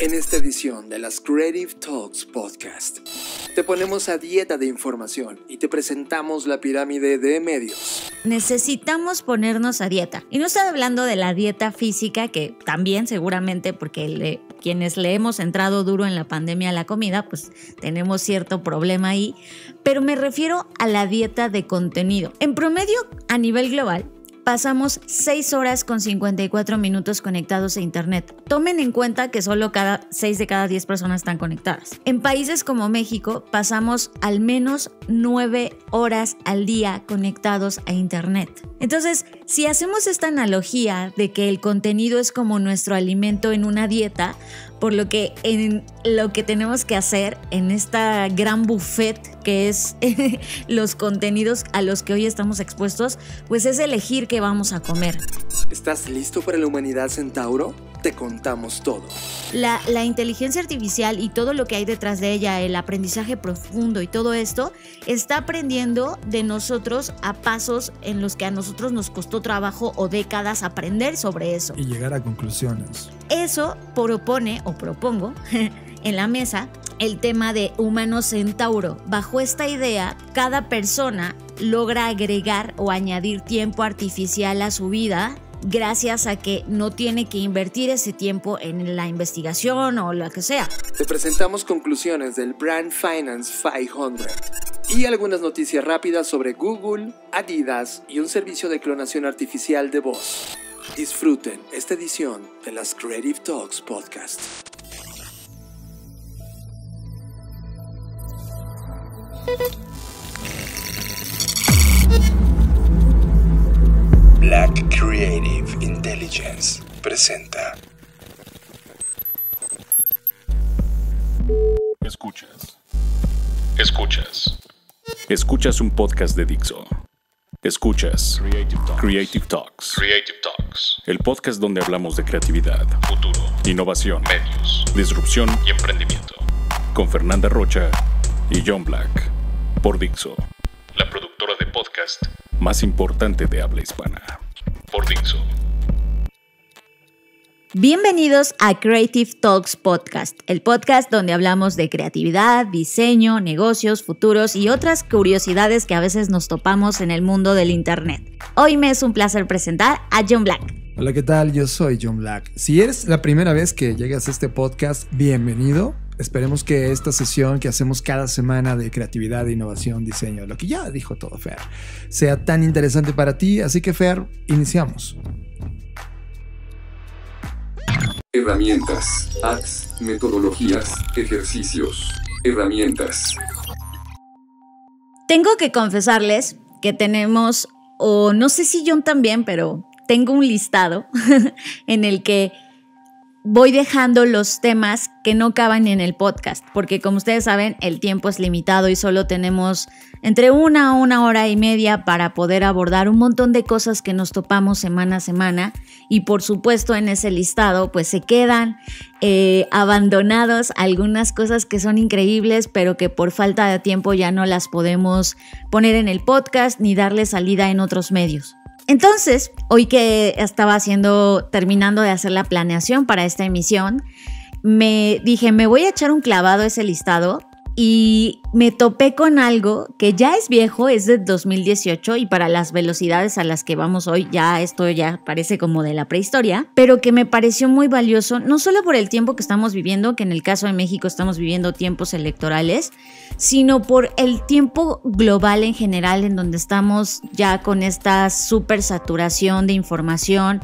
En esta edición de las Creative Talks Podcast, te ponemos a dieta de información y te presentamos la pirámide de medios. Necesitamos ponernos a dieta. Y no estoy hablando de la dieta física, que también seguramente porque quienes le hemos entrado duro en la pandemia a la comida, pues tenemos cierto problema ahí. Pero me refiero a la dieta de contenido. En promedio, a nivel global, pasamos 6 horas con 54 minutos conectados a Internet. Tomen en cuenta que solo cada 6 de cada 10 personas están conectadas. En países como México pasamos al menos 9 horas al día conectados a Internet. Entonces, si hacemos esta analogía de que el contenido es como nuestro alimento en una dieta, por lo que en lo que tenemos que hacer en esta gran buffet que es los contenidos a los que hoy estamos expuestos, pues es elegir qué vamos a comer. ¿Estás listo para la humanidad Centauro? te contamos todo. La, la, inteligencia artificial y todo lo que hay detrás de ella, el aprendizaje profundo y todo esto, está aprendiendo de nosotros a pasos en los que a nosotros nos costó trabajo o décadas aprender sobre eso. Y llegar a conclusiones. Eso propone o propongo en la mesa el tema de humano centauro. Bajo esta idea, cada persona logra agregar o añadir tiempo artificial a su vida gracias a que no tiene que invertir ese tiempo en la investigación o lo que sea. Te presentamos conclusiones del Brand Finance 500 y algunas noticias rápidas sobre Google, Adidas y un servicio de clonación artificial de voz. Disfruten esta edición de las Creative Talks Podcast. Black Creative Intelligence presenta. Escuchas. Escuchas. Escuchas un podcast de Dixo. Escuchas Creative Talks. Creative Talks. El podcast donde hablamos de creatividad, futuro, innovación, medios, disrupción y emprendimiento. Con Fernanda Rocha y John Black. Por Dixo, la productora de podcast más importante de habla hispana. Por Dixo. Bienvenidos a Creative Talks Podcast, el podcast donde hablamos de creatividad, diseño, negocios, futuros y otras curiosidades que a veces nos topamos en el mundo del Internet. Hoy me es un placer presentar a John Black. Hola, ¿qué tal? Yo soy John Black. Si eres la primera vez que llegas a este podcast, bienvenido. Esperemos que esta sesión que hacemos cada semana de creatividad, innovación, diseño, lo que ya dijo todo Fer, sea tan interesante para ti. Así que Fer, iniciamos. Herramientas, apps, metodologías, ejercicios, herramientas. Tengo que confesarles que tenemos, o no sé si John también, pero tengo un listado en el que voy dejando los temas que no caban en el podcast, porque como ustedes saben, el tiempo es limitado y solo tenemos entre una a una hora y media para poder abordar un montón de cosas que nos topamos semana a semana y por supuesto en ese listado pues se quedan eh, abandonados algunas cosas que son increíbles pero que por falta de tiempo ya no las podemos poner en el podcast ni darle salida en otros medios. Entonces, hoy que estaba haciendo, terminando de hacer la planeación para esta emisión, me dije, me voy a echar un clavado a ese listado y me topé con algo que ya es viejo, es de 2018 y para las velocidades a las que vamos hoy ya esto ya parece como de la prehistoria, pero que me pareció muy valioso, no solo por el tiempo que estamos viviendo, que en el caso de México estamos viviendo tiempos electorales, sino por el tiempo global en general en donde estamos ya con esta super saturación de información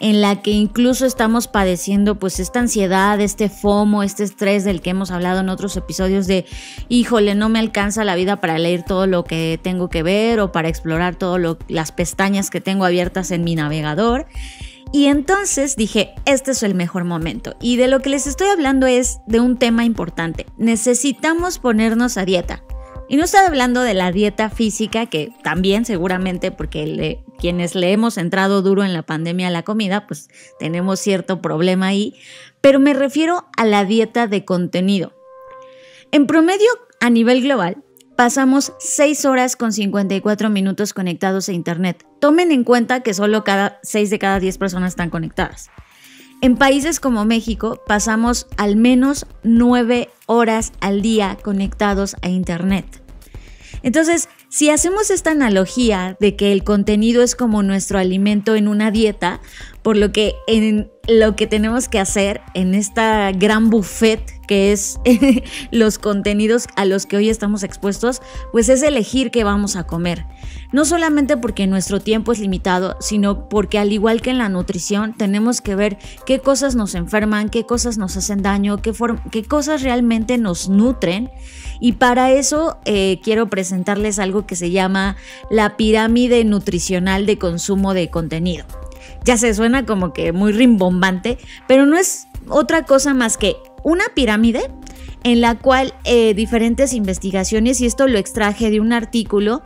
en la que incluso estamos padeciendo pues esta ansiedad, este FOMO, este estrés del que hemos hablado en otros episodios de, híjole, no me alcanza la vida para leer todo lo que tengo que ver o para explorar todas las pestañas que tengo abiertas en mi navegador. Y entonces dije, este es el mejor momento. Y de lo que les estoy hablando es de un tema importante. Necesitamos ponernos a dieta. Y no estoy hablando de la dieta física, que también seguramente, porque quienes le hemos entrado duro en la pandemia a la comida, pues tenemos cierto problema ahí, pero me refiero a la dieta de contenido. En promedio, a nivel global, pasamos 6 horas con 54 minutos conectados a Internet. Tomen en cuenta que solo cada 6 de cada 10 personas están conectadas. En países como México pasamos al menos nueve horas al día conectados a Internet. Entonces, si hacemos esta analogía de que el contenido es como nuestro alimento en una dieta, por lo que en lo que tenemos que hacer en esta gran buffet que es los contenidos a los que hoy estamos expuestos, pues es elegir qué vamos a comer. No solamente porque nuestro tiempo es limitado, sino porque al igual que en la nutrición, tenemos que ver qué cosas nos enferman, qué cosas nos hacen daño, qué, qué cosas realmente nos nutren. Y para eso eh, quiero presentarles algo que se llama la pirámide nutricional de consumo de contenido. Ya se suena como que muy rimbombante, pero no es otra cosa más que una pirámide en la cual eh, diferentes investigaciones, y esto lo extraje de un artículo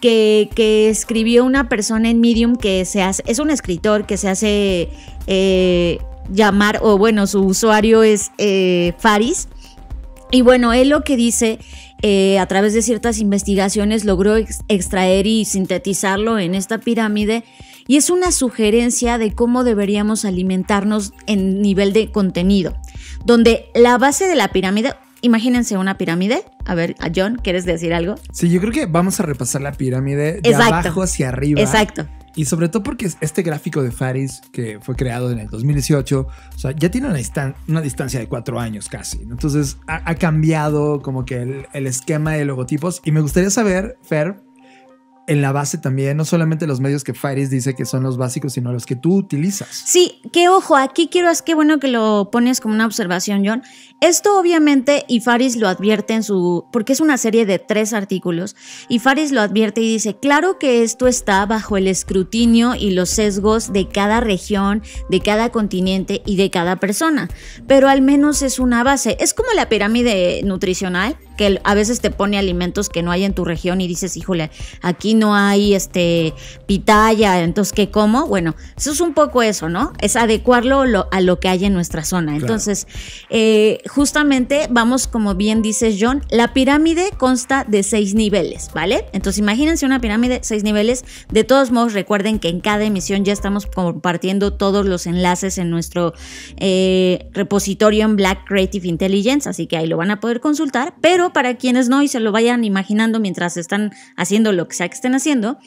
que, escribió una persona en Medium que se hace, es un escritor que se hace eh, llamar, o bueno, su usuario es eh, Faris. Y bueno, él lo que dice a través de ciertas investigaciones logró extraer y sintetizarlo en esta pirámide y es una sugerencia de cómo deberíamos alimentarnos en nivel de contenido, donde la base de la pirámide, imagínense una pirámide. A ver, a John, ¿quieres decir algo? Sí, yo creo que vamos a repasar la pirámide de abajo hacia arriba. Exacto. Y sobre todo porque este gráfico de Faris, que fue creado en el 2018, o sea, ya tiene una, una distancia de cuatro años casi. Entonces ha, cambiado como que el, el, esquema de logotipos. Y me gustaría saber, Fer, en la base también, no solamente los medios que Faris dice que son los básicos, sino los que tú utilizas. Sí, que ojo, aquí quiero, es que bueno que lo pones como una observación, John. Esto obviamente, y Faris lo advierte en su, porque es una serie de tres artículos, y Faris lo advierte y dice, claro que esto está bajo el escrutinio y los sesgos de cada región, de cada continente y de cada persona, pero al menos es una base. Es como la pirámide nutricional, que a veces te pone alimentos que no hay en tu región y dices, híjole, aquí no hay este pitaya, entonces ¿qué como? Bueno, eso es un poco eso, ¿no? Es adecuarlo a lo que hay en nuestra zona. Entonces, eh, justamente vamos, como bien dice John, la pirámide consta de seis niveles, ¿vale? Entonces imagínense una pirámide, seis niveles. De todos modos, recuerden que en cada emisión ya estamos compartiendo todos los enlaces en nuestro eh, repositorio en Black Creative Intelligence, así que ahí lo van a poder consultar, pero para quienes no y se lo vayan imaginando mientras están haciendo lo que sea que estén haciendo,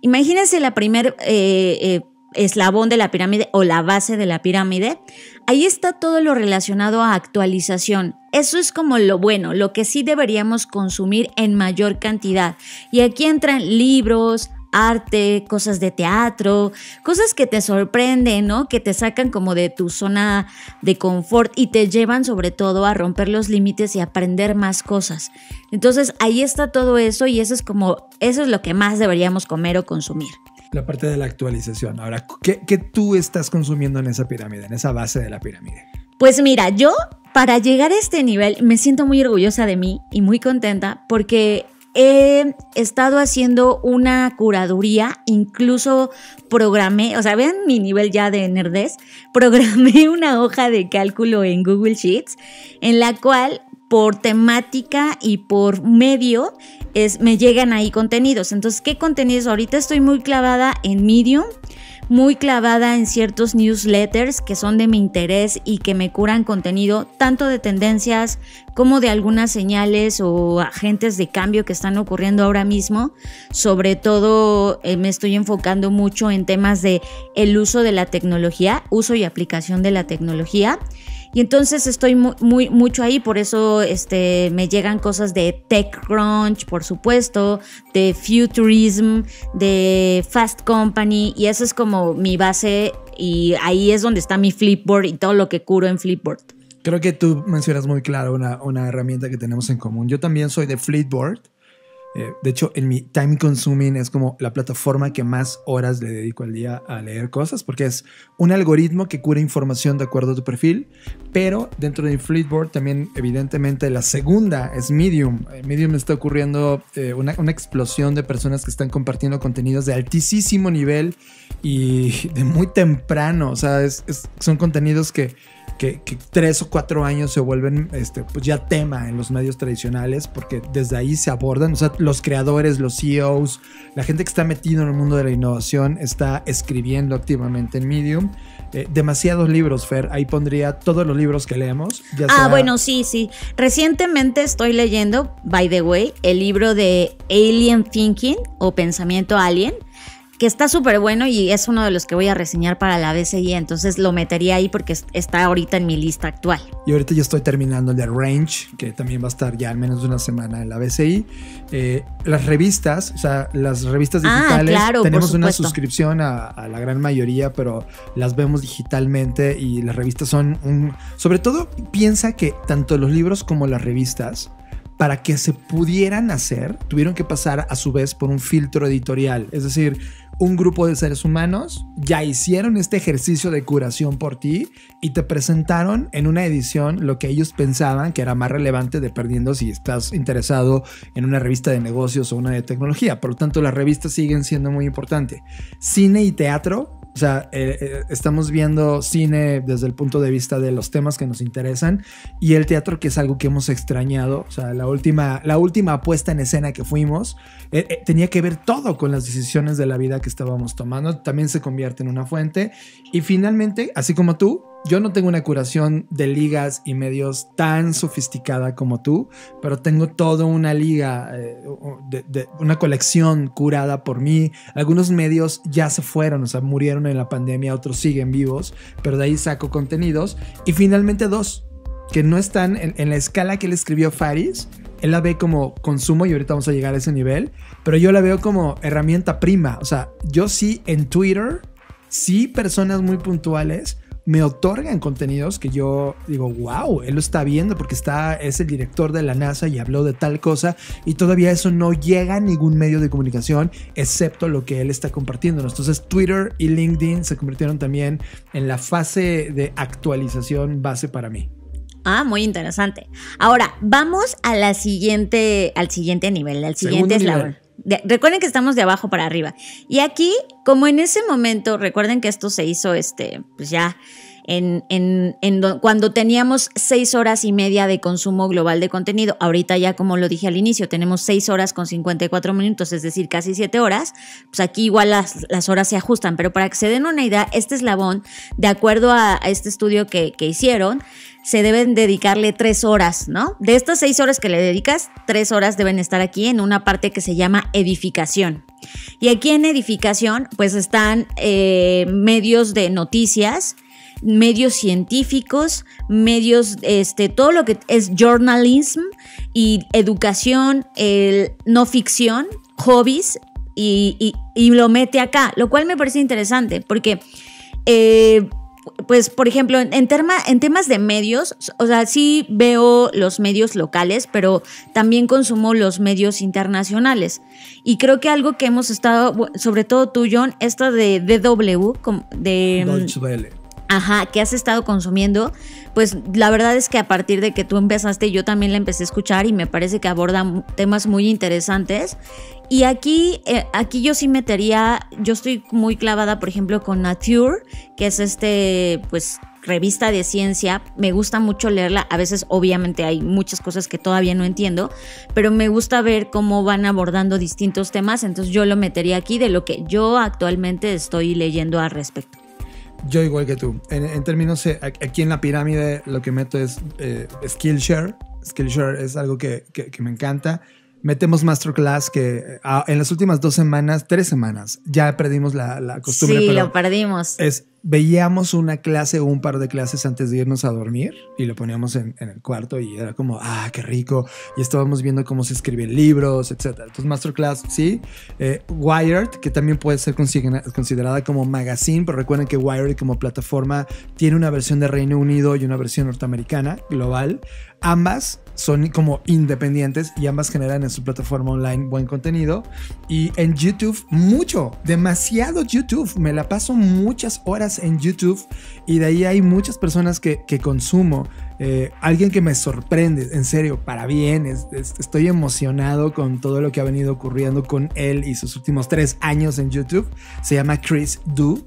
imagínense la primer eh, eh, eslabón de la pirámide o la base de la pirámide. Ahí está todo lo relacionado a actualización. Eso es como lo bueno, lo que sí deberíamos consumir en mayor cantidad. Y aquí entran libros, arte, cosas de teatro, cosas que te sorprenden, ¿no? Que te sacan como de tu zona de confort y te llevan sobre todo a romper los límites y aprender más cosas. Entonces ahí está todo eso y eso es como, eso es lo que más deberíamos comer o consumir. La parte de la actualización. Ahora, ¿qué, qué tú estás consumiendo en esa pirámide, en esa base de la pirámide? Pues mira, yo para llegar a este nivel me siento muy orgullosa de mí y muy contenta porque he estado haciendo una curaduría, incluso programé, o sea, vean mi nivel ya de nerdez, programé una hoja de cálculo en Google Sheets en la cual por temática y por medio es, me llegan ahí contenidos. Entonces, ¿qué contenidos? Ahorita estoy muy clavada en Medium muy clavada en ciertos newsletters que son de mi interés y que me curan contenido tanto de tendencias como de algunas señales o agentes de cambio que están ocurriendo ahora mismo. Sobre todo eh, me estoy enfocando mucho en temas de el uso de la tecnología, uso y aplicación de la tecnología y entonces estoy muy, mucho ahí, por eso este, me llegan cosas de TechCrunch, por supuesto, de Futurism, de Fast Company, y esa es como mi base y ahí es donde está mi Flipboard y todo lo que curo en Flipboard. Creo que tú mencionas muy claro una, una herramienta que tenemos en común. Yo también soy de Flipboard eh, de hecho, en mi time consuming es como la plataforma que más horas le dedico al día a leer cosas, porque es un algoritmo que cura información de acuerdo a tu perfil, pero dentro de Fleetboard también evidentemente la segunda es Medium. En Medium está ocurriendo eh, una, explosión de personas que están compartiendo contenidos de altísimo nivel y de muy temprano, o sea, son contenidos que que, que tres o cuatro años se vuelven este, pues ya tema en los medios tradicionales, porque desde ahí se abordan, o sea, los creadores, los CEOs, la gente que está metido en el mundo de la innovación está escribiendo activamente en Medium. Eh, demasiados libros, Fer, ahí pondría todos los libros que leemos. ya Ah, sea- bueno, sí, sí. Recientemente estoy leyendo, by the way, el libro de Alien Thinking o Pensamiento Alien, que está súper bueno y es uno de los que voy a reseñar para la BCI, entonces lo metería ahí porque es- está ahorita en mi lista actual. Y ahorita yo estoy terminando el de Range, que también va a estar ya al menos una semana en la BCI. Eh, las revistas, o sea, las revistas Ah, digitales, claro, por tenemos una suscripción a, a la gran mayoría, pero las vemos digitalmente y las revistas son un... Sobre todo, piensa que tanto los libros como las revistas, para que se pudieran hacer, tuvieron que pasar a su vez por un filtro editorial. Es decir, un grupo de seres humanos ya hicieron este ejercicio de curación por ti y te presentaron en una edición lo que ellos pensaban que era más relevante dependiendo si estás interesado en una revista de negocios o una de tecnología. Por lo tanto, las revistas siguen siendo muy importantes. Cine y teatro. O sea, eh, eh, estamos viendo cine desde el punto de vista de los temas que nos interesan y el teatro que es algo que hemos extrañado. O sea, la última, la última puesta en escena que fuimos eh, tenía que ver todo con las decisiones de la vida que estábamos tomando. También se convierte en una fuente. Y finalmente, así como tú, yo no tengo una curación de ligas y medios tan sofisticada como tú, pero tengo toda una liga, eh, de, de- una colección curada por mí. Algunos medios ya se fueron, o sea, murieron en la pandemia, otros siguen vivos, pero de ahí saco contenidos. Y finalmente dos, que no están en, en la escala que él escribió Faris. Él la ve como consumo y ahorita vamos a llegar a ese nivel, pero yo la veo como herramienta prima. O sea, yo sí en Twitter, sí personas muy puntuales me otorgan contenidos que yo digo, wow, él lo está viendo porque está, es el director de la NASA y habló de tal cosa y todavía eso no llega a ningún medio de comunicación excepto lo que él está compartiendo. Entonces Twitter y LinkedIn se convirtieron también en la fase de actualización base para mí. Ah, muy interesante. Ahora, vamos a la siguiente, al siguiente nivel, al siguiente Segundo eslabón. nivel. De- recuerden que estamos de abajo para arriba. Y aquí, como en ese momento, recuerden que esto se hizo, este, pues ya en, en- en do- cuando teníamos seis horas y media de consumo global de contenido. Ahorita ya, como lo dije al inicio, tenemos seis horas con 54 minutos, es decir, casi siete horas. Pues aquí igual las, horas se ajustan, pero para que se den una idea, este eslabón, de acuerdo a, este estudio que, que hicieron, se deben dedicarle tres horas, ¿no? De estas seis horas que le dedicas, tres horas deben estar aquí en una parte que se llama edificación. Y aquí en edificación, pues están eh, medios de noticias, medios científicos, medios, este, todo lo que es journalism y educación, el, no ficción, hobbies, y, y- y lo mete acá, lo cual me parece interesante porque... eh, pues, por ejemplo, en, terma- en temas de medios, o sea, sí veo los medios locales, pero también consumo los medios internacionales. Y creo que algo que hemos estado, sobre todo tú, John, esto de DW, de... Deutsche Welle. Ajá, que has estado consumiendo, pues la verdad es que a partir de que tú empezaste, yo también la empecé a escuchar y me parece que aborda m- temas muy interesantes. Y aquí, eh, aquí yo sí metería, yo estoy muy clavada, por ejemplo, con Nature, que es este, pues, revista de ciencia. Me gusta mucho leerla. A veces, obviamente, hay muchas cosas que todavía no entiendo, pero me gusta ver cómo van abordando distintos temas. Entonces, yo lo metería aquí de lo que yo actualmente estoy leyendo al respecto. Yo igual que tú. En, en términos, eh, aquí en la pirámide lo que meto es eh, Skillshare. Skillshare es algo que me encanta. Metemos Masterclass que eh, ah, en las últimas dos semanas, tres semanas, ya perdimos la, la costumbre. sí, pero lo perdimos. es, veíamos una clase o un par de clases antes de irnos a dormir y lo poníamos en, en el cuarto y era como, ah, qué rico. Y estábamos viendo cómo se escriben libros, etc. Entonces, Masterclass, sí. Eh, Wired, que también puede ser considerada como magazine, pero recuerden que Wired como plataforma tiene una versión de Reino Unido y una versión norteamericana, global. Ambas son como independientes y ambas generan en su plataforma online buen contenido. Y en YouTube, mucho, demasiado YouTube. Me la paso muchas horas en YouTube y de ahí hay muchas personas que, que consumo. Eh, alguien que me sorprende, en serio, para bien. es- es- estoy emocionado con todo lo que ha venido ocurriendo con él y sus últimos tres años en YouTube. Se llama Chris Du.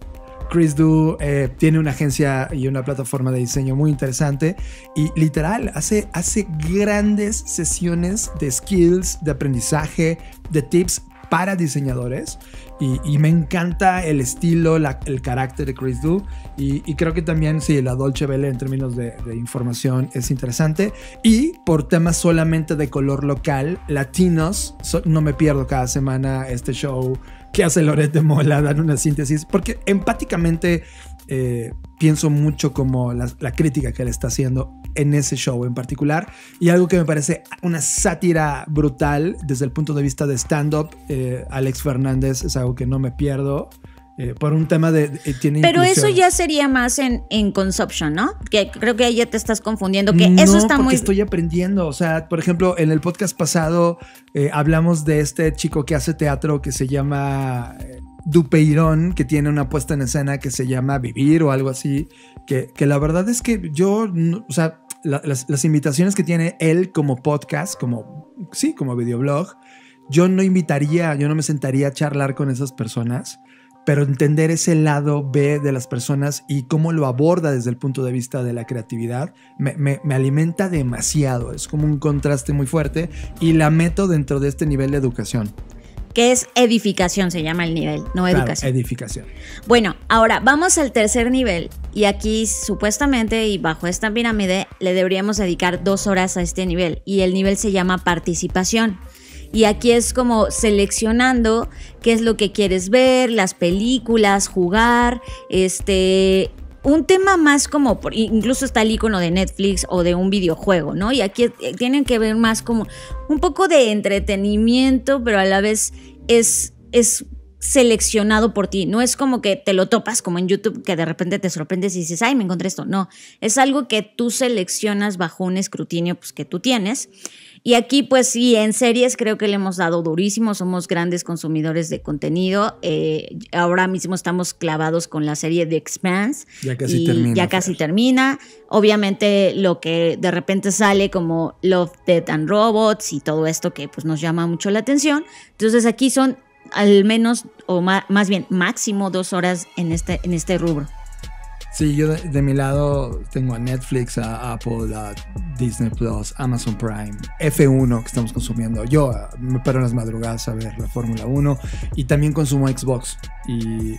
Chris Du eh, tiene una agencia y una plataforma de diseño muy interesante y literal hace, hace grandes sesiones de skills, de aprendizaje, de tips para diseñadores y, me encanta el estilo, el carácter de Chris Du y, creo que también sí, la Dolce Vele en términos de, información es interesante y por temas solamente de color local, latinos, no me pierdo cada semana este show que hace Lorette Mola, dan una síntesis, porque empáticamente eh, pienso mucho como la, crítica que le está haciendo en ese show en particular y algo que me parece una sátira brutal desde el punto de vista de stand-up. Eh, Alex Fernández es algo que no me pierdo. Eh, por un tema de... tiene Pero eso ya sería más en, en consumption, ¿no? Que creo que ahí ya te estás confundiendo, que eso está porque muy... estoy aprendiendo, o sea, por ejemplo, en el podcast pasado hablamos de este chico que hace teatro que se llama Dupeirón, que tiene una puesta en escena que se llama Vivir o algo así, que, que la verdad es que yo, o sea, las, invitaciones que tiene él como podcast, como, sí, como videoblog, yo no invitaría, yo no me sentaría a charlar con esas personas, pero entender ese lado B de las personas y cómo lo aborda desde el punto de vista de la creatividad, me, me alimenta demasiado, es como un contraste muy fuerte y la meto dentro de este nivel de educación que es edificación, se llama el nivel, no educación. Edificación. Bueno, ahora vamos al tercer nivel y aquí supuestamente y bajo esta pirámide le deberíamos dedicar dos horas a este nivel y el nivel se llama participación. Y aquí es como seleccionando qué es lo que quieres ver, las películas, jugar, este, un tema más como, incluso está el icono de Netflix o de un videojuego, ¿no? Y aquí eh, tienen que ver más como un poco de entretenimiento, pero a la vez es, es seleccionado por ti. No es como que te lo topas como en YouTube, que de repente te sorprendes y dices, ay, me encontré esto. No, es algo que tú seleccionas bajo un escrutinio pues, que tú tienes. Y aquí, pues sí, en series creo que le hemos dado durísimo, somos grandes consumidores de contenido. Eh, ahora mismo estamos clavados con la serie The Expanse. Ya casi termina. Ya casi termina. Obviamente lo que de repente sale como Love, Death and Robots y todo esto que pues nos llama mucho la atención. Entonces aquí son al menos, o más, bien máximo dos horas en este, en este rubro. Sí, yo de, mi lado tengo a Netflix, a Apple, a Disney Plus, Amazon Prime, F1 que estamos consumiendo. Yo ah, me paro en las madrugadas a ver la Fórmula 1 y también consumo Xbox. Y,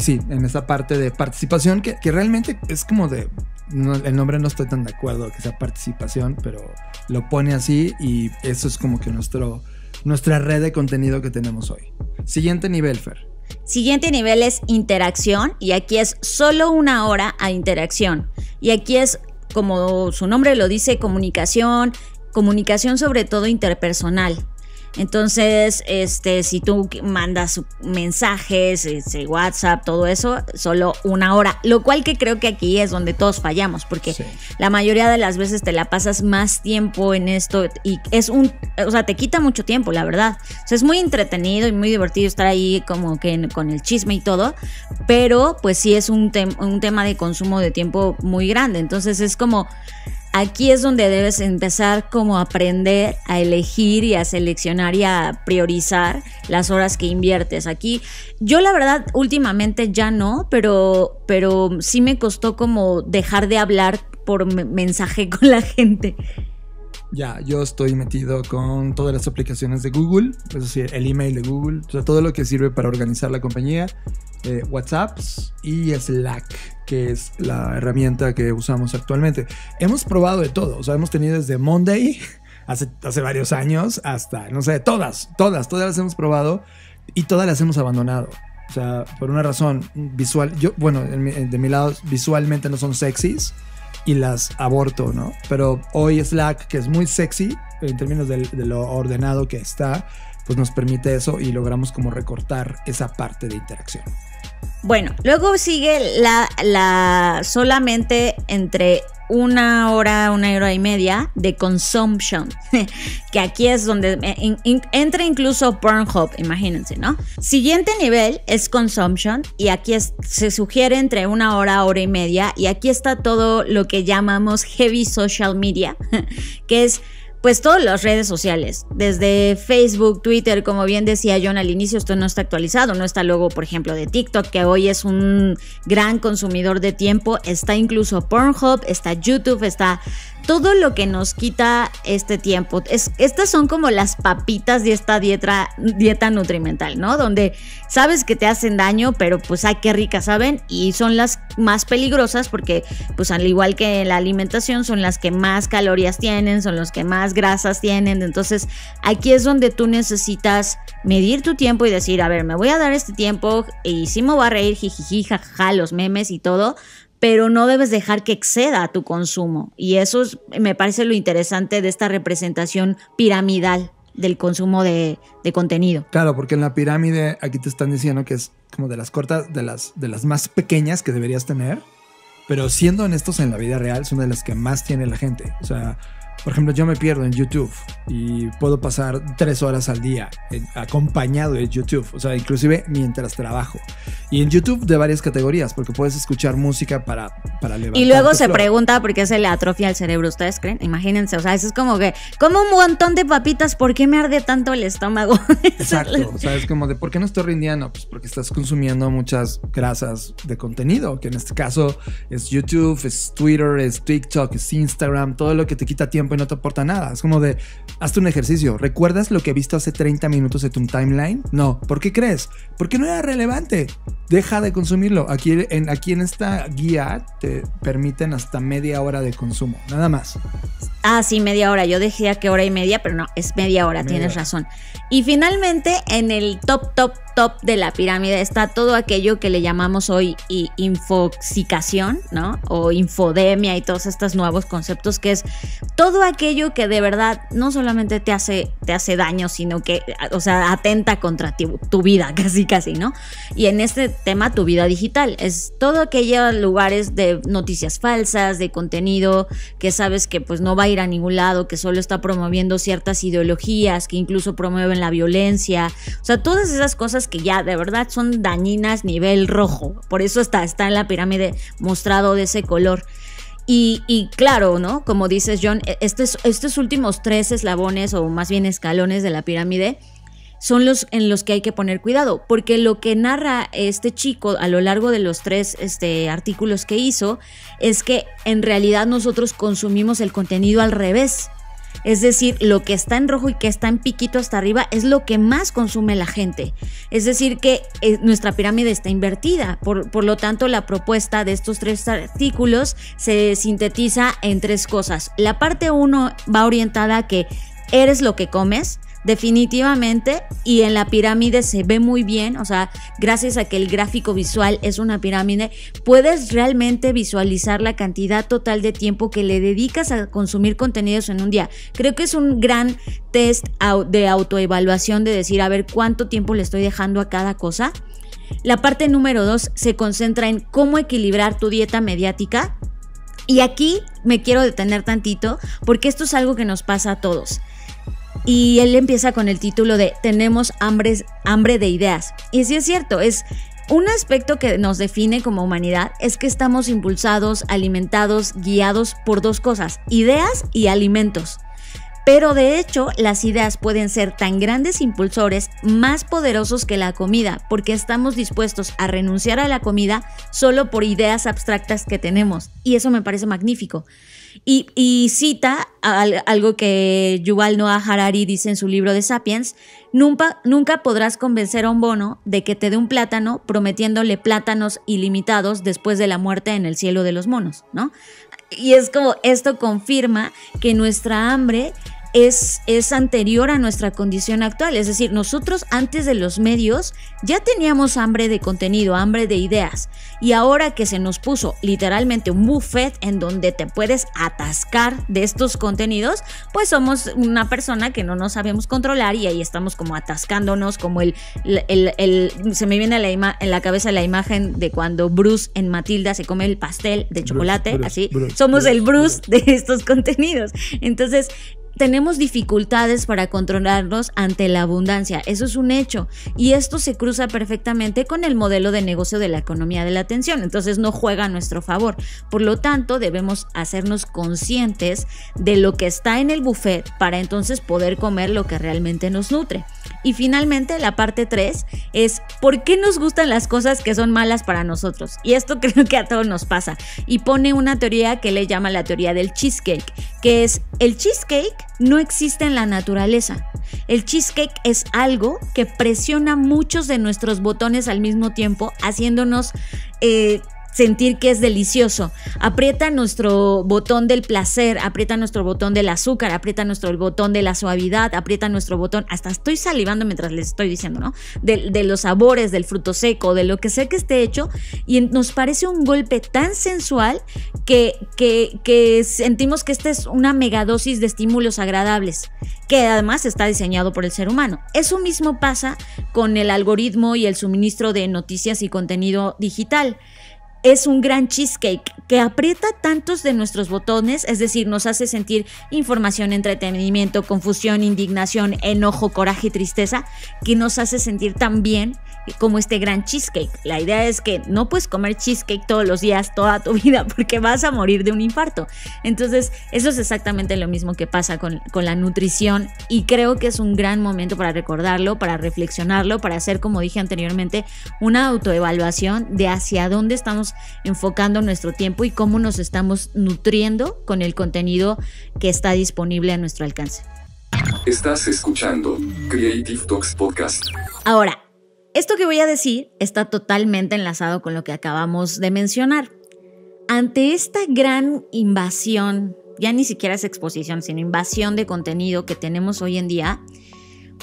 sí, en esa parte de participación que, que realmente es como de... el nombre no estoy tan de acuerdo que sea participación, pero lo pone así y eso es como que nuestro, nuestra red de contenido que tenemos hoy. Siguiente nivel, Fer. Siguiente nivel es interacción y aquí es solo una hora a interacción. Y aquí es, como su nombre lo dice, comunicación, comunicación sobre todo interpersonal. Entonces, este, si tú mandas mensajes, este, WhatsApp, todo eso, solo una hora. Lo cual que creo que aquí es donde todos fallamos, porque la mayoría de las veces te la pasas más tiempo en esto y es un, o sea, te quita mucho tiempo, la verdad. O sea, es muy entretenido y muy divertido estar ahí como que con el chisme y todo, pero pues sí es un, un tema de consumo de tiempo muy grande. Entonces es como Aquí es donde debes empezar como a aprender a elegir y a seleccionar y a priorizar las horas que inviertes. Aquí yo la verdad últimamente ya no, pero, pero sí me costó como dejar de hablar por mensaje con la gente. Ya, yo estoy metido con todas las aplicaciones de Google, es decir, el email de Google, o sea, todo lo que sirve para organizar la compañía, eh, WhatsApps y Slack, que es la herramienta que usamos actualmente. Hemos probado de todo, o sea, hemos tenido desde Monday, hace, hace varios años, hasta, no sé, todas, todas, todas las hemos probado y todas las hemos abandonado. O sea, por una razón visual, yo, bueno, de mi lado, visualmente no son sexys y las aborto, ¿no? Pero hoy Slack, que es muy sexy en términos de, lo ordenado que está, pues nos permite eso y logramos como recortar esa parte de interacción. Bueno, luego sigue la, la solamente entre una hora, una hora y media de consumption, que aquí es donde entra incluso Pornhub, imagínense, ¿no? Siguiente nivel es consumption y aquí se sugiere entre una hora, hora y media y aquí está todo lo que llamamos heavy social media, que es pues todas las redes sociales, desde Facebook, Twitter, como bien decía John al inicio, esto no está actualizado, no está luego, por ejemplo, de TikTok, que hoy es un gran consumidor de tiempo, está incluso Pornhub, está YouTube, está todo lo que nos quita este tiempo. Es, estas son como las papitas de esta dieta, dieta nutrimental, ¿no? Donde sabes que te hacen daño, pero pues ay, qué ricas saben y son las más peligrosas porque pues al igual que la alimentación son las que más calorías tienen, son los que más grasas tienen. Entonces aquí es donde tú necesitas medir tu tiempo y decir, a ver, me voy a dar este tiempo y sí me voy a reír, jijiji, jajaja, los memes y todo, pero no debes dejar que exceda a tu consumo. Y eso me parece lo interesante de esta representación piramidal del consumo de, de, contenido. Claro, porque en la pirámide aquí te están diciendo que es como de las cortas, de las, de las más pequeñas que deberías tener, pero siendo honestos en la vida real son de las que más tiene la gente. O sea, por ejemplo, yo me pierdo en YouTube y puedo pasar tres horas al día acompañado de YouTube, o sea, inclusive mientras trabajo. Y en YouTube de varias categorías, porque puedes escuchar música para, para levantar. Y luego se pregunta por qué se le atrofia el cerebro, ¿ustedes creen? Imagínense, o sea, eso es como que, como un montón de papitas, ¿por qué me arde tanto el estómago? Exacto, o sea, es como de, ¿por qué no estoy rindiendo? Pues porque estás consumiendo muchas grasas de contenido, que en este caso es YouTube, es Twitter, es TikTok, es Instagram, todo lo que te quita tiempo y no te aporta nada. Es como de, hazte un ejercicio. ¿Recuerdas lo que viste hace 30 minutos de tu timeline? No. ¿Por qué crees? Porque no era relevante. Deja de consumirlo. Aquí en, aquí en esta guía te permiten hasta media hora de consumo. Nada más. Ah, sí, media hora. Yo decía que hora y media, pero no, es media hora, tienes razón. Y finalmente, en el top, top, top de la pirámide está todo aquello que le llamamos hoy infoxicación, ¿no? O infodemia y todos estos nuevos conceptos, que es todo aquello que de verdad no solamente te hace, te hace daño, sino que, o sea, atenta contra tu, tu vida, casi, casi, ¿no? Y en este tema, tu vida digital. Es todo aquellos lugares de noticias falsas, de contenido que sabes que pues no va a ir a ningún lado, que solo está promoviendo ciertas ideologías, que incluso promueven la violencia. O sea, todas esas cosas que ya de verdad son dañinas nivel rojo. Por eso está, está en la pirámide mostrado de ese color. Y, claro, ¿no? Como dices, John, e, estos, estos últimos tres eslabones o más bien escalones de la pirámide son los en los que hay que poner cuidado, porque lo que narra este chico a lo largo de los tres este, artículos que hizo es que en realidad nosotros consumimos el contenido al revés. Es decir, lo que está en rojo y que está en piquito hasta arriba es lo que más consume la gente. Es decir, que eh, nuestra pirámide está invertida. Por, por lo tanto, la propuesta de estos tres artículos se sintetiza en tres cosas. La parte uno va orientada a que eres lo que comes definitivamente y en la pirámide se ve muy bien, o sea, gracias a que el gráfico visual es una pirámide, puedes realmente visualizar la cantidad total de tiempo que le dedicas a consumir contenidos en un día. Creo que es un gran test de autoevaluación de decir, a ver, cuánto tiempo le estoy dejando a cada cosa. La parte número dos se concentra en cómo equilibrar tu dieta mediática. Y aquí me quiero detener tantito porque esto es algo que nos pasa a todos. Y él empieza con el título de Tenemos hambre, hambre de ideas. Y sí es cierto, es un aspecto que nos define como humanidad es que estamos impulsados, alimentados, guiados por dos cosas, ideas y alimentos. Pero de hecho, las ideas pueden ser tan grandes impulsores, más poderosos que la comida, porque estamos dispuestos a renunciar a la comida solo por ideas abstractas que tenemos. Y eso me parece magnífico. Y, cita algo que Yuval Noah Harari dice en su libro de Sapiens, nunca, nunca podrás convencer a un bono de que te dé un plátano prometiéndole plátanos ilimitados después de la muerte en el cielo de los monos, ¿no? Y es como esto confirma que nuestra hambre es, es anterior a nuestra condición actual. Es decir, nosotros antes de los medios ya teníamos hambre de contenido, hambre de ideas. Y ahora que se nos puso literalmente un buffet en donde te puedes atascar de estos contenidos, pues somos una persona que no nos sabemos controlar y ahí estamos como atascándonos, como el, el, se me viene a la en la cabeza la imagen de cuando Bruce en Matilda se come el pastel de chocolate, así. somos el Bruce de estos contenidos. Entonces, tenemos dificultades para controlarnos ante la abundancia, eso es un hecho, y esto se cruza perfectamente con el modelo de negocio de la economía de la atención, entonces no juega a nuestro favor. Por lo tanto, debemos hacernos conscientes de lo que está en el buffet para entonces poder comer lo que realmente nos nutre. Y finalmente, la parte 3 es ¿por qué nos gustan las cosas que son malas para nosotros? Y esto creo que a todos nos pasa. Y pone una teoría que le llama la teoría del cheesecake, que es el cheesecake no existe en la naturaleza. El cheesecake es algo que presiona muchos de nuestros botones al mismo tiempo, haciéndonos... Eh, sentir que es delicioso. Aprieta nuestro botón del placer, aprieta nuestro botón del azúcar, aprieta nuestro botón de la suavidad, aprieta nuestro botón, hasta estoy salivando mientras les estoy diciendo, ¿no? De, los sabores, del fruto seco, de lo que sea que esté hecho, y nos parece un golpe tan sensual que, que, que sentimos que esta es una megadosis de estímulos agradables, que además está diseñado por el ser humano. Eso mismo pasa con el algoritmo y el suministro de noticias y contenido digital es un gran cheesecake que aprieta tantos de nuestros botones, es decir, nos hace sentir información, entretenimiento, confusión, indignación, enojo, coraje y tristeza, que nos hace sentir tan bien como este gran cheesecake. La idea es que no puedes comer cheesecake todos los días, toda tu vida, porque vas a morir de un infarto. Entonces, eso es exactamente lo mismo que pasa con, con la nutrición y creo que es un gran momento para recordarlo, para reflexionarlo, para hacer, como dije anteriormente, una autoevaluación de hacia dónde estamos enfocando nuestro tiempo y cómo nos estamos nutriendo con el contenido que está disponible a nuestro alcance. Estás escuchando Creative Talks Podcast. Ahora, esto que voy a decir está totalmente enlazado con lo que acabamos de mencionar. Ante esta gran invasión, ya ni siquiera es exposición, sino invasión de contenido que tenemos hoy en día,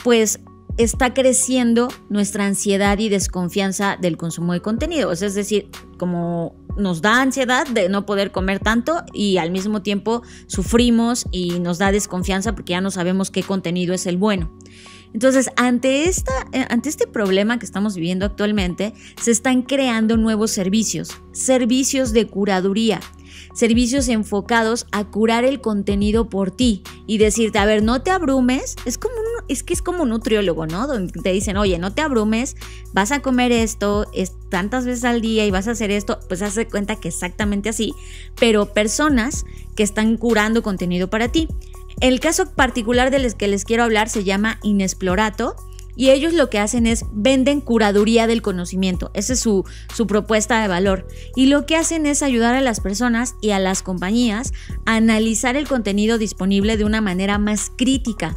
pues está creciendo nuestra ansiedad y desconfianza del consumo de contenido. Es decir, como nos da ansiedad de no poder comer tanto y al mismo tiempo sufrimos y nos da desconfianza porque ya no sabemos qué contenido es el bueno. Entonces, ante, esta, eh, ante este problema que estamos viviendo actualmente, se están creando nuevos servicios, servicios de curaduría, servicios enfocados a curar el contenido por ti y decirte, a ver, no te abrumes, es como es que es como un nutriólogo, ¿no? Donde te dicen, oye, no te abrumes, vas a comer esto es tantas veces al día y vas a hacer esto, pues hace cuenta que exactamente así, pero personas que están curando contenido para ti. El caso particular del que les quiero hablar se llama Inexplorato y ellos lo que hacen es venden curaduría del conocimiento. Esa es su, su, propuesta de valor. Y lo que hacen es ayudar a las personas y a las compañías a analizar el contenido disponible de una manera más crítica.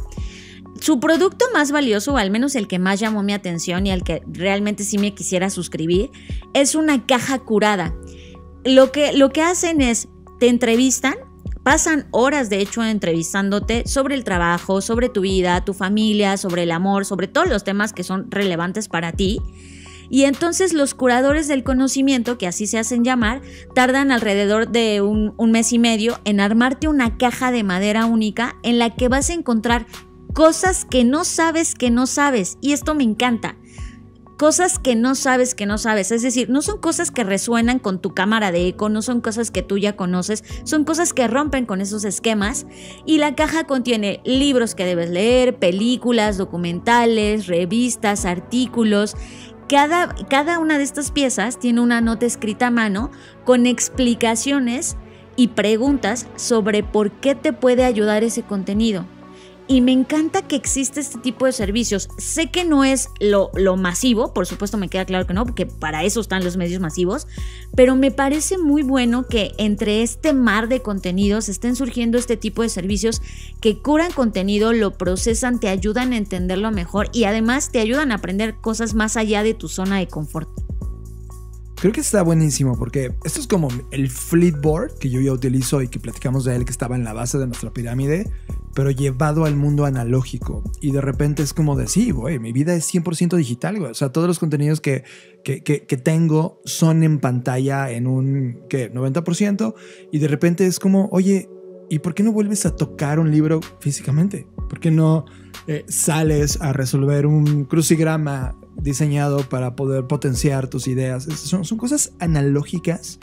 Su producto más valioso, o al menos el que más llamó mi atención y al que realmente sí me quisiera suscribir, es una caja curada. Lo que, lo que hacen es, te entrevistan Pasan horas, de hecho, entrevistándote sobre el trabajo, sobre tu vida, tu familia, sobre el amor, sobre todos los temas que son relevantes para ti. Y entonces los curadores del conocimiento, que así se hacen llamar, tardan alrededor de un, un, mes y medio en armarte una caja de madera única en la que vas a encontrar cosas que no sabes que no sabes. Y esto me encanta cosas que no sabes que no sabes. Es decir, no son cosas que resuenan con tu cámara de eco, no son cosas que tú ya conoces, son cosas que rompen con esos esquemas. Y la caja contiene libros que debes leer, películas, documentales, revistas, artículos. Cada, cada una de estas piezas tiene una nota escrita a mano con explicaciones y preguntas sobre por qué te puede ayudar ese contenido y me encanta que existe este tipo de servicios. Sé que no es lo, lo, masivo, por supuesto me queda claro que no, porque para eso están los medios masivos, pero me parece muy bueno que entre este mar de contenidos estén surgiendo este tipo de servicios que curan contenido, lo procesan, te ayudan a entenderlo mejor y además te ayudan a aprender cosas más allá de tu zona de confort. Creo que está buenísimo porque esto es como el Fleetboard que yo ya utilizo y que platicamos de él que estaba en la base de nuestra pirámide, pero llevado al mundo analógico. Y de repente es como decir, güey, mi vida es 100% digital, güey. O sea, todos los contenidos que, que, que, tengo son en pantalla en un, ¿qué? 90%. Y de repente es como, oye, ¿y por qué no vuelves a tocar un libro físicamente? ¿Por qué no eh, sales a resolver un crucigrama diseñado para poder potenciar tus ideas. Son, son cosas analógicas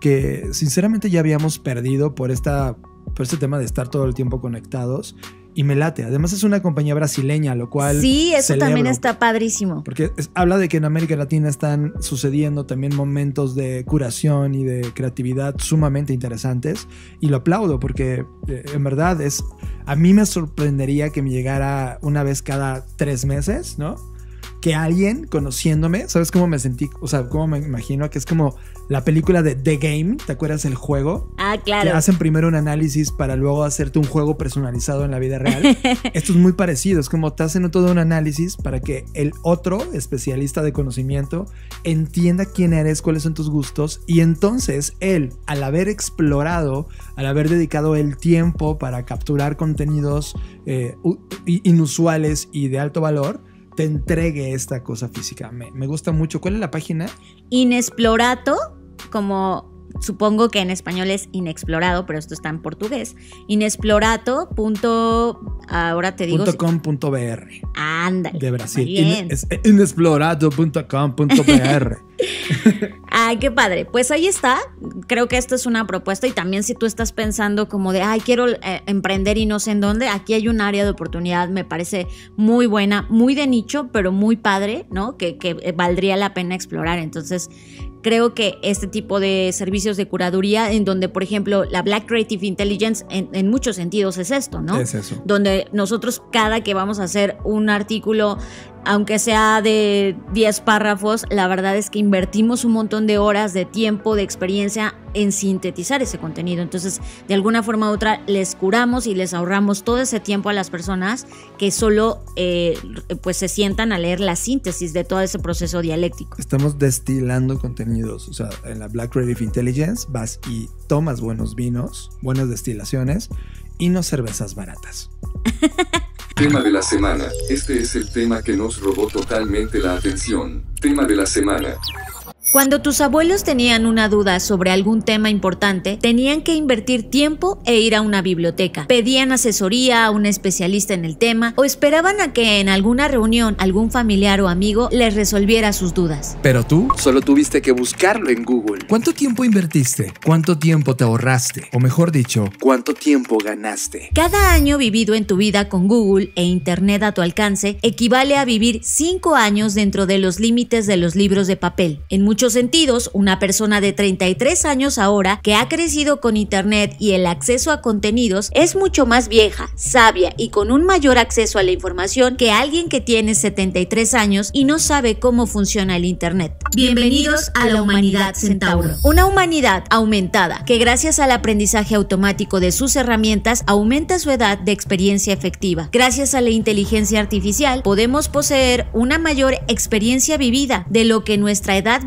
que sinceramente ya habíamos perdido por esta por este tema de estar todo el tiempo conectados y me late. Además es una compañía brasileña, lo cual... Sí, eso celebro, también está padrísimo. Porque es- habla de que en América Latina están sucediendo también momentos de curación y de creatividad sumamente interesantes. Y lo aplaudo porque eh, en verdad es... A mí me sorprendería que me llegara una vez cada tres meses, ¿no? Que alguien conociéndome, ¿sabes cómo me sentí? O sea, cómo me imagino que es como la película de The Game, ¿te acuerdas el juego? Ah, Que claro. hacen primero un análisis para luego hacerte un juego personalizado en la vida real. Esto es muy parecido, es como te hacen todo un análisis para que el otro especialista de conocimiento entienda quién eres, cuáles son tus gustos y entonces él, al haber explorado, al haber dedicado el tiempo para capturar contenidos eh, inusuales y de alto valor, te entregue esta cosa física. Me, me gusta mucho. ¿Cuál es la página? Inexplorato, como supongo que en español es inexplorado, pero esto está en portugués. Inexplorato. punto- ahora te digo. Punto com punto .br Ándale. de Brasil. In- inexplorado.com.br. Ay, qué padre. Pues ahí está. Creo que esto es una propuesta y también si tú estás pensando como de, ay, quiero eh, emprender y no sé en dónde, aquí hay un área de oportunidad, me parece muy buena, muy de nicho, pero muy padre, ¿no? Que, que eh, valdría la pena explorar. Entonces, creo que este tipo de servicios de curaduría, en donde, por ejemplo, la Black Creative Intelligence en, en muchos sentidos es esto, ¿no? Es eso. donde nosotros cada que vamos a hacer un artículo, aunque sea de 10 párrafos, la verdad es que invertimos un montón de horas de tiempo, de experiencia en sintetizar ese contenido. Entonces, de alguna forma u otra, les curamos y les ahorramos todo ese tiempo a las personas que solo eh, pues se sientan a leer la síntesis de todo ese proceso dialéctico. Estamos destilando contenidos. O sea, en la Black Creative Intelligence vas y tomas buenos vinos, buenas destilaciones y no cervezas baratas. Tema de la semana. Este es el tema que nos robó totalmente la atención. Tema de la semana. Cuando tus abuelos tenían una duda sobre algún tema importante, tenían que invertir tiempo e ir a una biblioteca. Pedían asesoría a un especialista en el tema o esperaban a que en alguna reunión algún familiar o amigo les resolviera sus dudas. Pero tú, Solo tuviste que buscarlo en Google. ¿cuánto tiempo invertiste? ¿Cuánto tiempo te ahorraste? O mejor dicho, ¿Cuánto tiempo ganaste? Cada año vivido en tu vida con Google e Internet a tu alcance equivale a vivir 5 años dentro de los límites de los libros de papel. En muchos sentidos, una persona de 33 años ahora que ha crecido con Internet y el acceso a contenidos es mucho más vieja, sabia y con un mayor acceso a la información que alguien que tiene 73 años y no sabe cómo funciona el Internet. Bienvenidos a la humanidad Centauro. Una humanidad aumentada que gracias al aprendizaje automático de sus herramientas aumenta su edad de experiencia efectiva. Gracias a la inteligencia artificial podemos poseer una mayor experiencia vivida de lo que nuestra edad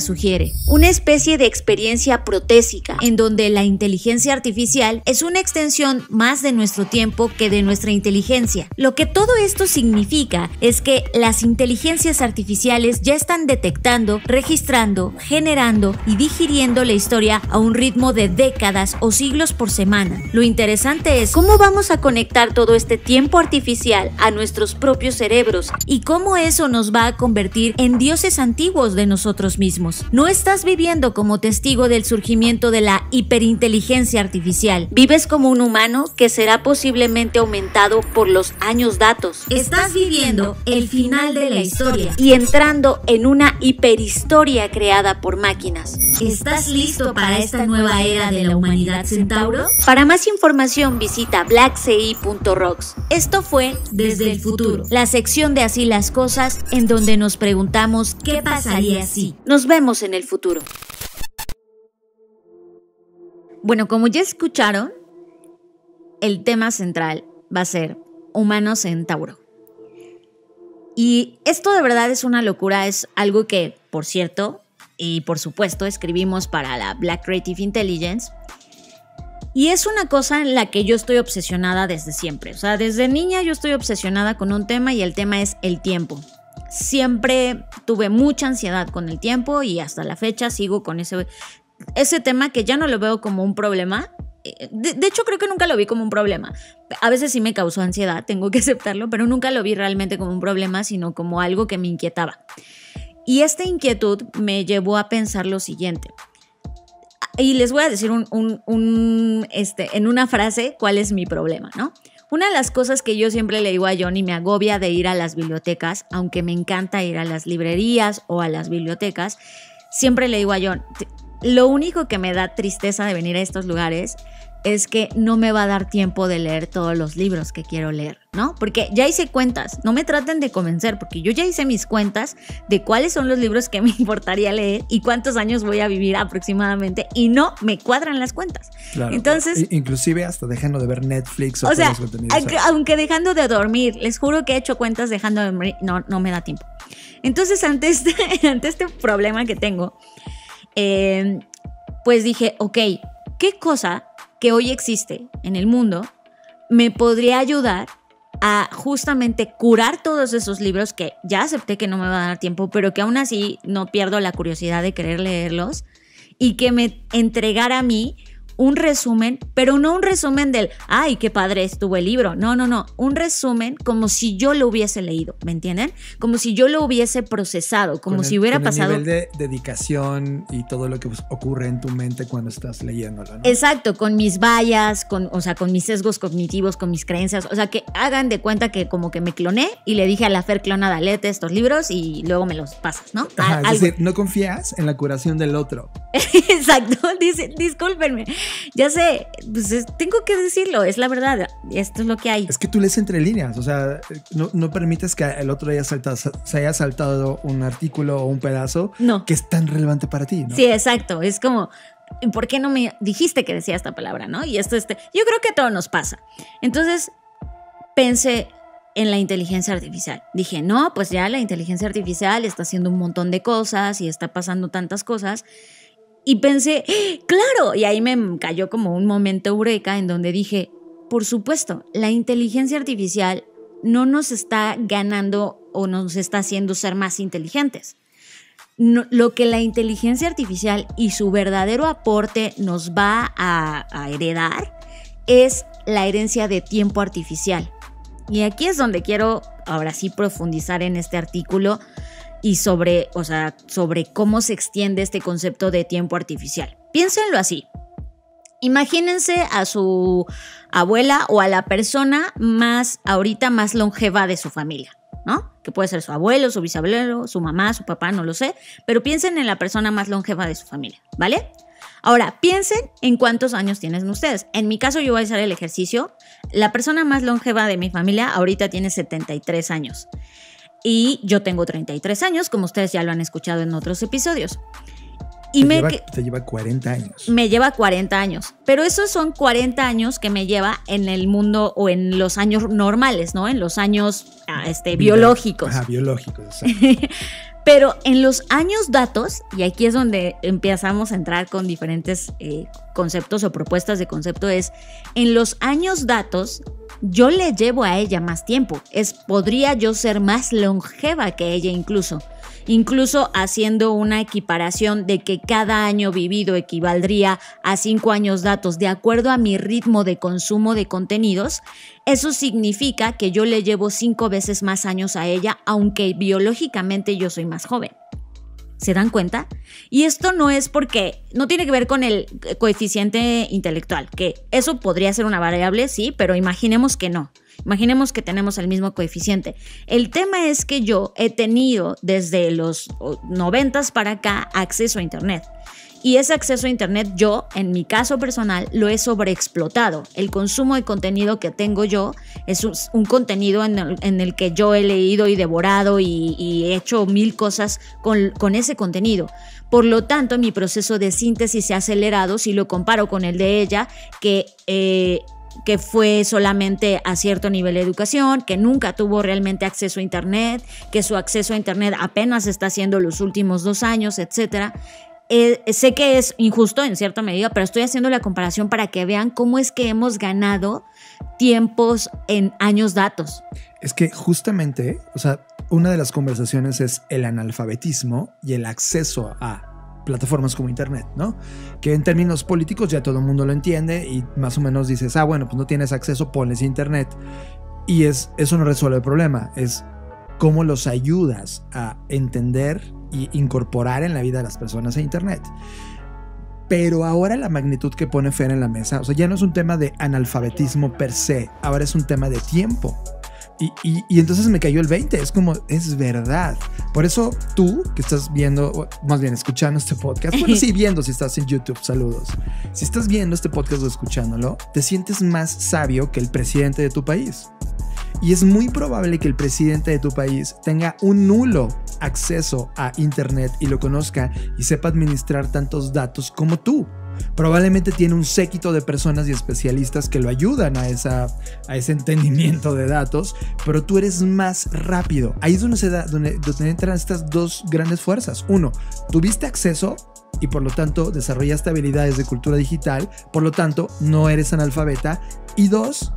sugiere. Una especie de experiencia protésica en donde la inteligencia artificial es una extensión más de nuestro tiempo que de nuestra inteligencia. Lo que todo esto significa es que las inteligencias artificiales ya están detectando, registrando, generando y digiriendo la historia a un ritmo de décadas o siglos por semana. Lo interesante es cómo vamos a conectar todo este tiempo artificial a nuestros propios cerebros y cómo eso nos va a convertir en dioses antiguos de nosotros mismos. No estás viviendo como testigo del surgimiento de la hiperinteligencia artificial. Vives como un humano que será posiblemente aumentado por los años datos. Estás viviendo el final de la historia y entrando en una hiperhistoria creada por máquinas. ¿Estás listo para esta nueva era de la humanidad Centauro? Para más información visita blackci.rocks. Esto fue Desde el futuro, la sección de Así las cosas en donde nos preguntamos qué pasaría si. Nos vemos en el futuro. Bueno, como ya escucharon, el tema central va a ser humano centauro. Y esto de verdad es una locura, es algo que, por cierto, y por supuesto escribimos para la Black Creative Intelligence. Y es una cosa en la que yo estoy obsesionada desde siempre. O sea, desde niña yo estoy obsesionada con un tema y el tema es el tiempo. Siempre tuve mucha ansiedad con el tiempo y hasta la fecha sigo con ese, ese tema que ya no lo veo como un problema. Eh, De, hecho, creo que nunca lo vi como un problema. A veces sí me causó ansiedad, tengo que aceptarlo, pero nunca lo vi realmente como un problema, sino como algo que me inquietaba. Y esta inquietud me llevó a pensar lo siguiente. y les voy a decir un- un, este, en una frase cuál es mi problema, ¿no? Una de las cosas que yo siempre le digo a John y me agobia de ir a las bibliotecas, aunque me encanta ir a las librerías o a las bibliotecas, siempre le digo a John, "T- lo único que me da tristeza de venir a estos lugares es que no me va a dar tiempo de leer todos los libros que quiero leer, ¿no? Porque ya hice cuentas, no me traten de convencer, porque yo ya hice mis cuentas de cuáles son los libros que me importaría leer y cuántos años voy a vivir aproximadamente y no me cuadran las cuentas. Claro. Entonces- inclusive hasta dejando de ver Netflix o, O sea, aunque, aunque dejando de dormir, les juro que he hecho cuentas dejando de dormir, no, no me da tiempo. Entonces, ante este, ante este problema que tengo, eh, pues dije, ok, ¿qué cosa que hoy existe en el mundo me podría ayudar a justamente curar todos esos libros que ya acepté que no me va a dar tiempo, pero que aún así no pierdo la curiosidad de querer leerlos y que me entregara a mí un resumen, pero no un resumen del, ay, qué padre estuvo el libro. No, no, no. Un resumen como si yo lo hubiese leído, ¿me entienden? Como si yo lo hubiese procesado, como si hubiera con pasado. El nivel de dedicación y todo lo que pues, ocurre en tu mente cuando estás leyéndolo. ¿no? Exacto, con mis vallas, con, o sea, con mis sesgos cognitivos, con mis creencias. O sea, que hagan de cuenta que como que me cloné y le dije a la Fer clona, dalete estos libros y luego me los pasas, ¿no? Ajá, es decir, no confías en la curación del otro. Exacto, dice, discúlpenme. Ya sé, pues es- tengo que decirlo, es la verdad. Esto es lo que hay. Es que tú lees entre líneas, o sea, no, no permites que el otro haya saltado, se haya saltado un artículo o un pedazo No. que es tan relevante para ti, ¿no? Sí, exacto. Es como, ¿por qué no me dijiste que decía esta palabra, no? Y esto, este, yo creo que a todo nos pasa. Entonces, pensé en la inteligencia artificial. Dije, no, pues ya la inteligencia artificial está haciendo un montón de cosas y está pasando tantas cosas. Y pensé, claro, y ahí me cayó como un momento eureka en donde dije, por supuesto, la inteligencia artificial no nos está ganando o nos está haciendo ser más inteligentes no- lo que la inteligencia artificial y su verdadero aporte nos va a, a heredar es la herencia de tiempo artificial. Y aquí es donde quiero ahora sí profundizar en este artículo y sobre, o sea, sobre cómo se extiende este concepto de tiempo artificial. Piénsenlo así. Imagínense a su abuela o a la persona más ahorita más longeva de su familia, ¿no? Que puede ser su abuelo, su bisabuelo, su mamá, su papá, no lo sé, pero piensen en la persona más longeva de su familia, ¿vale? Ahora, piensen en cuántos años tienen ustedes. En mi caso, yo voy a hacer el ejercicio. La persona más longeva de mi familia ahorita tiene 73 años. Y yo tengo 33 años, como ustedes ya lo han escuchado en otros episodios. Y te, me, lleva, te lleva 40 años. me lleva 40 años, pero esos son 40 años que me lleva en el mundo o en los años normales, ¿no? En los años ah, este, Vida. biológicos. Ajá, biológicos. Pero en los años datos, y aquí es donde empezamos a entrar con diferentes eh, conceptos o propuestas de concepto, es en los años datos, yo le llevo a ella más tiempo. Es, podría yo ser más longeva que ella incluso. Incluso haciendo una equiparación de que cada año vivido equivaldría a cinco años datos de acuerdo a mi ritmo de consumo de contenidos, eso significa que yo le llevo cinco veces más años a ella, aunque biológicamente yo soy más joven. ¿Se dan cuenta? Y esto no es porque no tiene que ver con el coeficiente intelectual, que eso podría ser una variable, sí, pero imaginemos que no. Imaginemos que tenemos el mismo coeficiente. El tema es que yo he tenido desde los noventas para acá acceso a Internet. Y ese acceso a Internet yo, en mi caso personal, lo he sobreexplotado. El consumo de contenido que tengo yo es un, contenido en el, que yo he leído y devorado y, he hecho mil cosas con, con, ese contenido. Por lo tanto, mi proceso de síntesis se ha acelerado si lo comparo con el de ella, que... Eh, que fue solamente a cierto nivel de educación, que nunca tuvo realmente acceso a Internet, que su acceso a Internet apenas está haciendo los últimos dos años, etcétera. Eh, sé que es injusto en cierta medida, pero estoy haciendo la comparación para que vean cómo es que hemos ganado tiempos en años datos. Es que justamente, o sea, una de las conversaciones es el analfabetismo y el acceso a plataformas como Internet, ¿no? Que en términos políticos ya todo el mundo lo entiende y más o menos dices, ah, bueno, pues no tienes acceso, ponles Internet. Y es, eso no resuelve el problema, es cómo los ayudas a entender y incorporar en la vida de las personas a Internet. Pero ahora la magnitud que pone Fer en la mesa, o sea, ya no es un tema de analfabetismo per se, ahora es un tema de tiempo. Y, y- y entonces me cayó el 20, es como, es verdad. Por eso tú que estás viendo, más bien escuchando este podcast, bueno, sí, viendo si estás en YouTube, saludos. Si estás viendo este podcast o escuchándolo, te sientes más sabio que el presidente de tu país. Y es muy probable que el presidente de tu país tenga un nulo acceso a Internet y lo conozca y sepa administrar tantos datos como tú. Probablemente tiene un séquito de personas y especialistas que lo ayudan a, ese entendimiento de datos, pero tú eres más rápido. Ahí es donde, se da, donde entran estas dos grandes fuerzas. Uno, tuviste acceso y por lo tanto desarrollaste habilidades de cultura digital, por lo tanto no eres analfabeta. Y dos,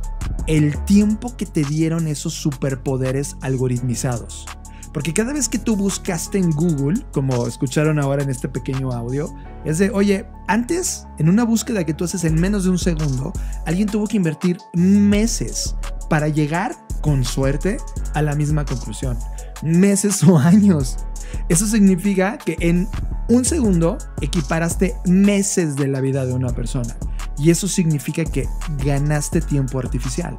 el tiempo que te dieron esos superpoderes algoritmizados. Porque cada vez que tú buscaste en Google, como escucharon ahora en este pequeño audio, es de, oye, antes, en una búsqueda que tú haces en menos de un segundo, alguien tuvo que invertir meses para llegar, con suerte, a la misma conclusión. Meses o años. Eso significa que en un segundo equiparaste meses de la vida de una persona. Y eso significa que ganaste tiempo artificial.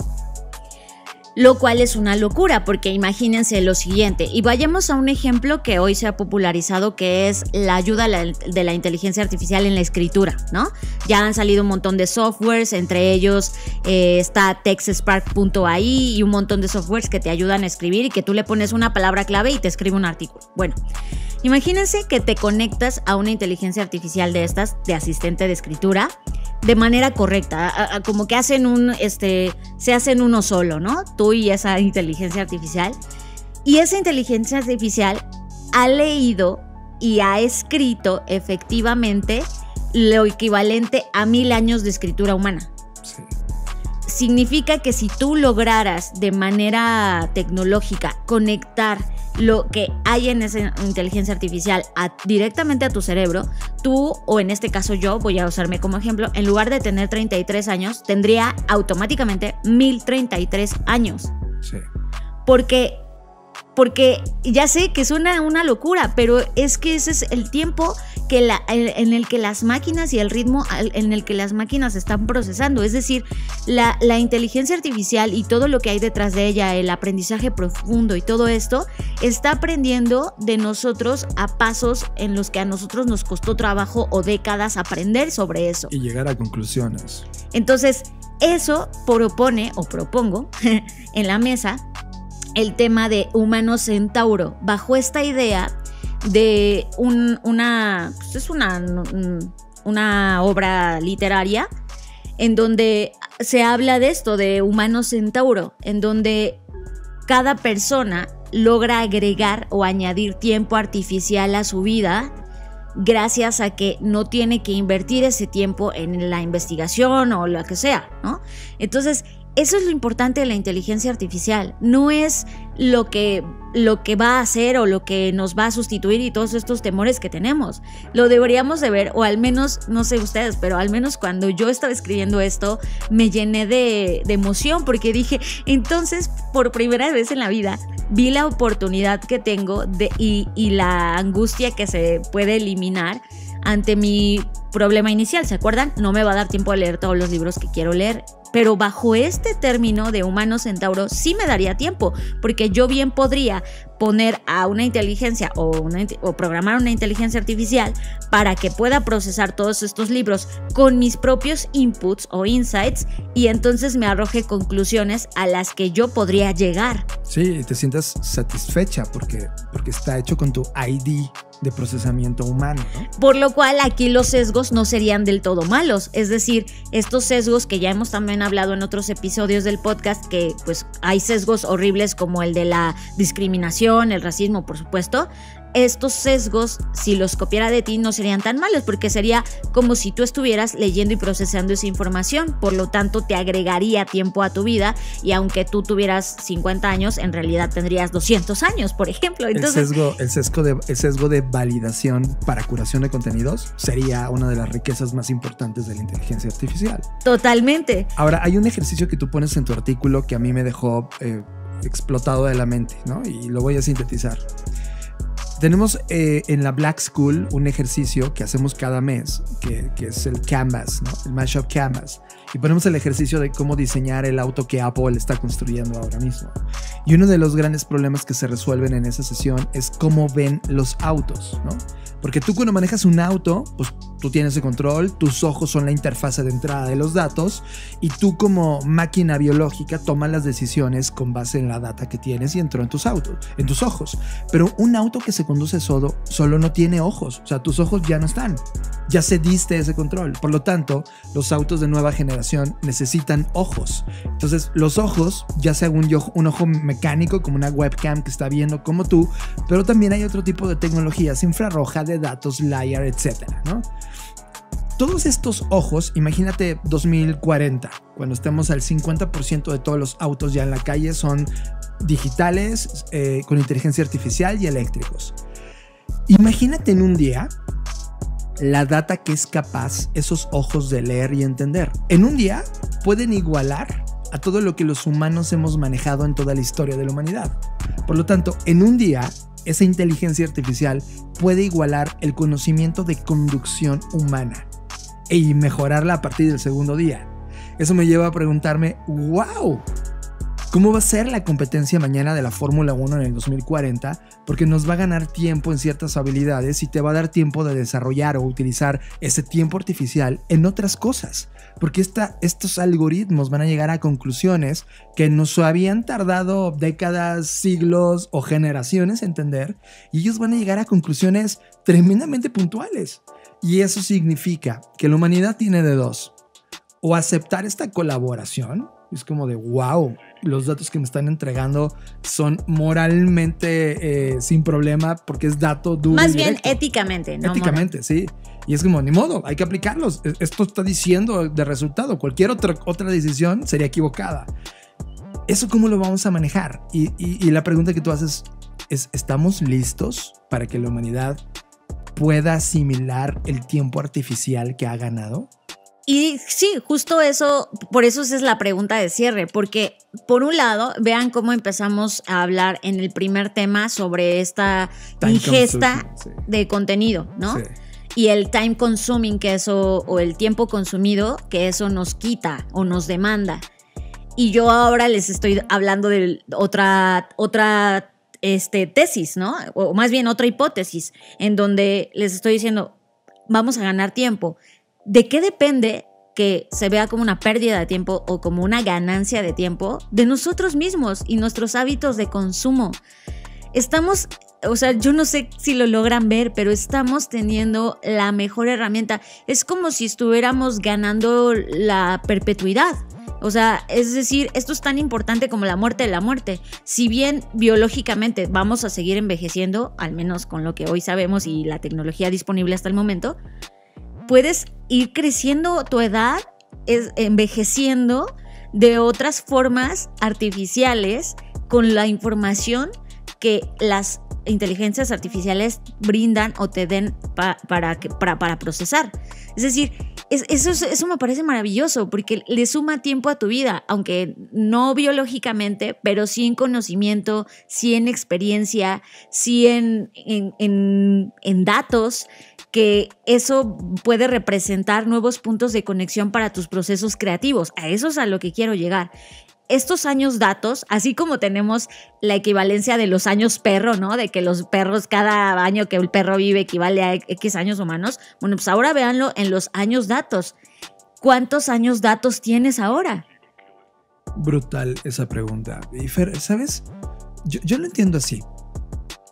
Lo cual es una locura, porque imagínense lo siguiente, y vayamos a un ejemplo que hoy se ha popularizado, que es la ayuda de la inteligencia artificial en la escritura, ¿no? Ya han salido un montón de softwares, entre ellos eh, está TextSpark.ai y un montón de softwares que te ayudan a escribir y que tú le pones una palabra clave y te escribe un artículo. Bueno, imagínense que te conectas a una inteligencia artificial de estas, de asistente de escritura, de manera correcta, a- a- como que hacen un, este, se hacen uno solo, ¿no? Tú y esa inteligencia artificial. Y esa inteligencia artificial ha leído y ha escrito efectivamente lo equivalente a mil años de escritura humana. Sí. Significa que si tú lograras de manera tecnológica conectar lo que hay en esa inteligencia artificial a- directamente a tu cerebro, tú, o en este caso yo, voy a usarme como ejemplo, en lugar de tener 33 años, tendría automáticamente 1033 años. Sí. Porque, porque ya sé que suena una locura, pero es que ese es el tiempo que la, en el que las máquinas y el ritmo en el que las máquinas están procesando. Es decir, la, la inteligencia artificial y todo lo que hay detrás de ella, el aprendizaje profundo y todo esto, está aprendiendo de nosotros a pasos en los que a nosotros nos costó trabajo o décadas aprender sobre eso. Y llegar a conclusiones. Entonces, eso propone o propongo en la mesa el tema de humano centauro, bajo esta idea de un- una, pues es una, una obra literaria en donde se habla de esto, de humano centauro, en donde cada persona logra agregar o añadir tiempo artificial a su vida gracias a que no tiene que invertir ese tiempo en la investigación o lo que sea, ¿no? Entonces, eso es lo importante de la inteligencia artificial, no es lo que, lo que va a hacer o lo que nos va a sustituir y todos estos temores que tenemos. Lo deberíamos de ver, o al menos, no sé ustedes, pero al menos cuando yo estaba escribiendo esto, me llené de, de emoción porque dije, entonces, por primera vez en la vida, vi la oportunidad que tengo de, y, y la angustia que se puede eliminar ante mi problema inicial. ¿Se acuerdan? No me va a dar tiempo a leer todos los libros que quiero leer. Pero bajo este término de humano centauro sí me daría tiempo, porque yo bien podría poner a una inteligencia o, programar una inteligencia artificial para que pueda procesar todos estos libros con mis propios inputs o insights y entonces me arroje conclusiones a las que yo podría llegar. Sí, y te sientas satisfecha porque, porque está hecho con tu ID de procesamiento humano, ¿no? Por lo cual aquí los sesgos no serían del todo malos. Es decir, estos sesgos que ya hemos también hablado en otros episodios del podcast, que pues hay sesgos horribles como el de la discriminación, el racismo, por supuesto. Estos sesgos, si los copiara de ti, no serían tan malos, porque sería como si tú estuvieras leyendo y procesando esa información. Por lo tanto, te agregaría tiempo a tu vida y aunque tú tuvieras 50 años, en realidad tendrías 200 años, por ejemplo. Entonces, el, sesgo, el, sesgo de, el sesgo de validación para curación de contenidos sería una de las riquezas más importantes de la inteligencia artificial. totalmente. Ahora, hay un ejercicio que tú pones en tu artículo que a mí me dejó eh, explotado de la mente, ¿no? Y lo voy a sintetizar. Tenemos eh, en la Black School un ejercicio que hacemos cada mes, que, es el Canvas, el Mashup Canvas. Y ponemos el ejercicio de cómo diseñar el auto que Apple está construyendo ahora mismo. Y uno de los grandes problemas que se resuelven en esa sesión es cómo ven los autos, ¿no? Porque tú cuando manejas un auto, pues tú tienes el control, tus ojos son la interfase de entrada de los datos y tú como máquina biológica tomas las decisiones con base en la data que tienes y entró en tus autos, en tus ojos. Pero un auto que se conduce solo, solo no tiene ojos, o sea, tus ojos ya no están. Ya se diste ese control. Por lo tanto, los autos de nueva generación necesitan ojos. Entonces, los ojos, ya sea un, un ojo mecánico como una webcam que está viendo como tú, pero también hay otro tipo de tecnologías infrarroja de datos, LiDAR, etcétera, ¿no? Todos estos ojos, imagínate 2040, cuando estemos al 50% de todos los autos ya en la calle son digitales, eh, con inteligencia artificial y eléctricos. Imagínate en un día la data que es capaz esos ojos de leer y entender. En un día pueden igualar a todo lo que los humanos hemos manejado en toda la historia de la humanidad. Por lo tanto, en un día, esa inteligencia artificial puede igualar el conocimiento de conducción humana y mejorarla a partir del segundo día. Eso me lleva a preguntarme, wow, ¿Cómo va a ser la competencia mañana de la Fórmula 1 en el 2040? Porque nos va a ganar tiempo en ciertas habilidades y te va a dar tiempo de desarrollar o utilizar ese tiempo artificial en otras cosas. Porque estos algoritmos van a llegar a conclusiones que nos habían tardado décadas, siglos o generaciones entender y ellos van a llegar a conclusiones tremendamente puntuales. Y eso significa que la humanidad tiene de dos. O aceptar esta colaboración, es como de wow, los datos que me están entregando son moralmente eh, sin problema porque es dato duro. Más bien éticamente, ¿no? Éticamente, sí. Y es como, ni modo, hay que aplicarlos. E, esto está diciendo de resultado. Cualquier otra, otra decisión sería equivocada. ¿Eso cómo lo vamos a manejar? Y, y la pregunta que tú haces es, ¿estamos listos para que la humanidad pueda asimilar el tiempo artificial que ha ganado? Y sí, justo eso, por eso esa es la pregunta de cierre, porque por un lado, vean cómo empezamos a hablar en el primer tema sobre esta ingesta de contenido, ¿no? Y el time consuming que eso, o el tiempo consumido que eso nos quita o nos demanda. Y yo ahora les estoy hablando de otra, otra este, tesis, ¿no? O más bien otra hipótesis, en donde les estoy diciendo, vamos a ganar tiempo ¿De qué depende que se vea como una pérdida de tiempo o como una ganancia de tiempo? De nosotros mismos y nuestros hábitos de consumo. Estamos, o sea, yo no sé si lo logran ver, pero estamos teniendo la mejor herramienta. Es como si estuviéramos ganando la perpetuidad. O sea, es decir, esto es tan importante como la muerte de la muerte. Si bien biológicamente vamos a seguir envejeciendo, al menos con lo que hoy sabemos y la tecnología disponible hasta el momento, puedes ir creciendo tu edad, es, envejeciendo de otras formas artificiales con la información que las inteligencias artificiales brindan o te den para, para, para, procesar. Es decir, eso, eso me parece maravilloso porque le suma tiempo a tu vida, aunque no biológicamente, pero sí en conocimiento, sí en experiencia, sí en, en, en datos que eso puede representar nuevos puntos de conexión para tus procesos creativos. A eso es a lo que quiero llegar. Estos años datos, así como tenemos la equivalencia de los años perro, ¿no? De que los perros, cada año que el perro vive equivale a X años humanos. Bueno, pues ahora véanlo en los años datos. ¿Cuántos años datos tienes ahora? Brutal esa pregunta. Y Fer, ¿sabes? Yo, yo lo entiendo así.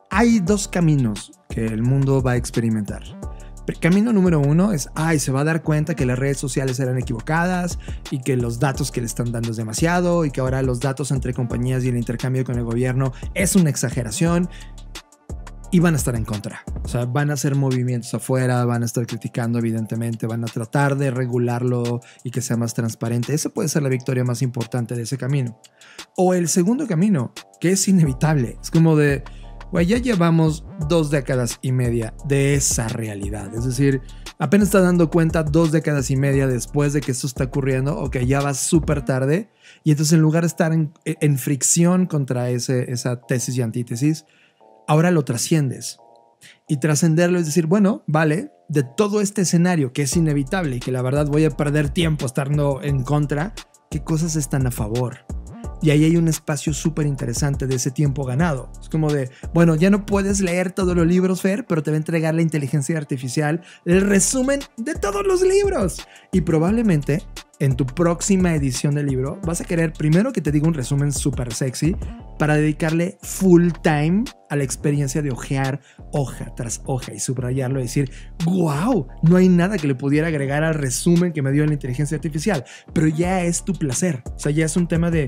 Hay dos caminos que el mundo va a experimentar. Camino número uno es, ay, se va a dar cuenta que las redes sociales eran equivocadas y que los datos que le están dando es demasiado y que ahora los datos entre compañías y el intercambio con el gobierno es una exageración y van a estar en contra. O sea, van a hacer movimientos afuera, van a estar criticando evidentemente, van a tratar de regularlo y que sea más transparente. Esa puede ser la victoria más importante de ese camino. O el segundo camino, que es inevitable. Es como de, Güey, ya llevamos dos décadas y media de esa realidad. Es decir, apenas está dando cuenta dos décadas y media después de que esto está ocurriendo, ok, ya va súper tarde. Y entonces en lugar de estar en, fricción contra ese, esa tesis y antítesis, ahora lo trasciendes. y trascenderlo es decir, bueno, vale, de todo este escenario que es inevitable y que la verdad voy a perder tiempo estando en contra, ¿qué cosas están a favor? Y ahí hay un espacio súper interesante de ese tiempo ganado. Es como de, bueno, ya no puedes leer todos los libros, pero te va a entregar la inteligencia artificial el resumen de todos los libros. Y probablemente en tu próxima edición del libro vas a querer primero que te diga un resumen súper sexy para dedicarle full time a la experiencia de ojear hoja tras hoja y subrayarlo y decir, wow, no hay nada que le pudiera agregar al resumen que me dio la inteligencia artificial, pero ya es tu placer. O sea, ya es un tema de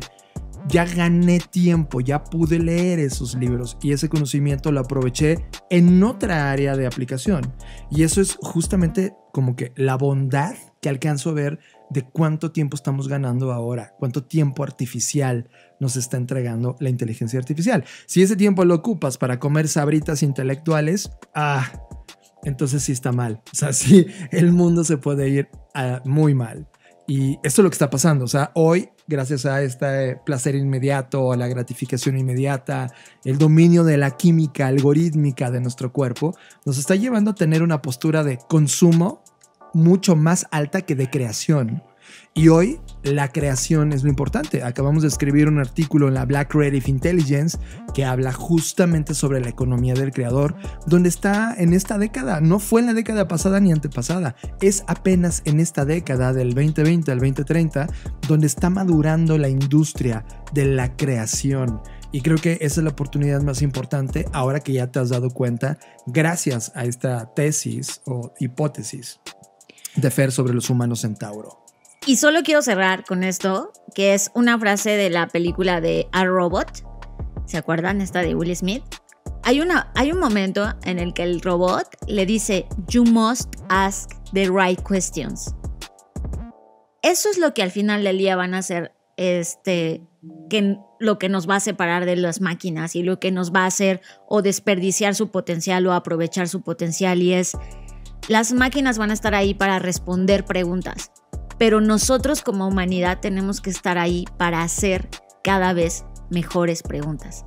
ya gané tiempo, ya pude leer esos libros y ese conocimiento lo aproveché en otra área de aplicación. Y eso es justamente como que la bondad que alcanzo a ver de cuánto tiempo estamos ganando ahora, cuánto tiempo artificial nos está entregando la inteligencia artificial. Si ese tiempo lo ocupas para comer sabritas intelectuales, ah, entonces sí está mal. O sea, sí, el mundo se puede ir ah, muy mal. Y esto es lo que está pasando. O sea, hoy, gracias a este placer inmediato, a la gratificación inmediata, el dominio de la química algorítmica de nuestro cuerpo, nos está llevando a tener una postura de consumo mucho más alta que de creación. Y hoy la creación es lo importante. Acabamos de escribir un artículo en la Black Creative Intelligence que habla justamente sobre la economía del creador, donde está en esta década, no fue en la década pasada ni antepasada, es apenas en esta década del 2020 al 2030 donde está madurando la industria de la creación. Y creo que esa es la oportunidad más importante ahora que ya te has dado cuenta gracias a esta tesis o hipótesis de Fer sobre los humanos centauro. Y solo quiero cerrar con esto, que es una frase de la película de A Robot. ¿Se acuerdan? Esta de Will Smith. Hay, una, hay un momento en el que el robot le dice, You must ask the right questions. Eso es lo que al final del día van a hacer, este, que lo que nos va a separar de las máquinas y lo que nos va a hacer o desperdiciar su potencial o aprovechar su potencial. Y es, las máquinas van a estar ahí para responder preguntas pero nosotros como humanidad tenemos que estar ahí para hacer cada vez mejores preguntas.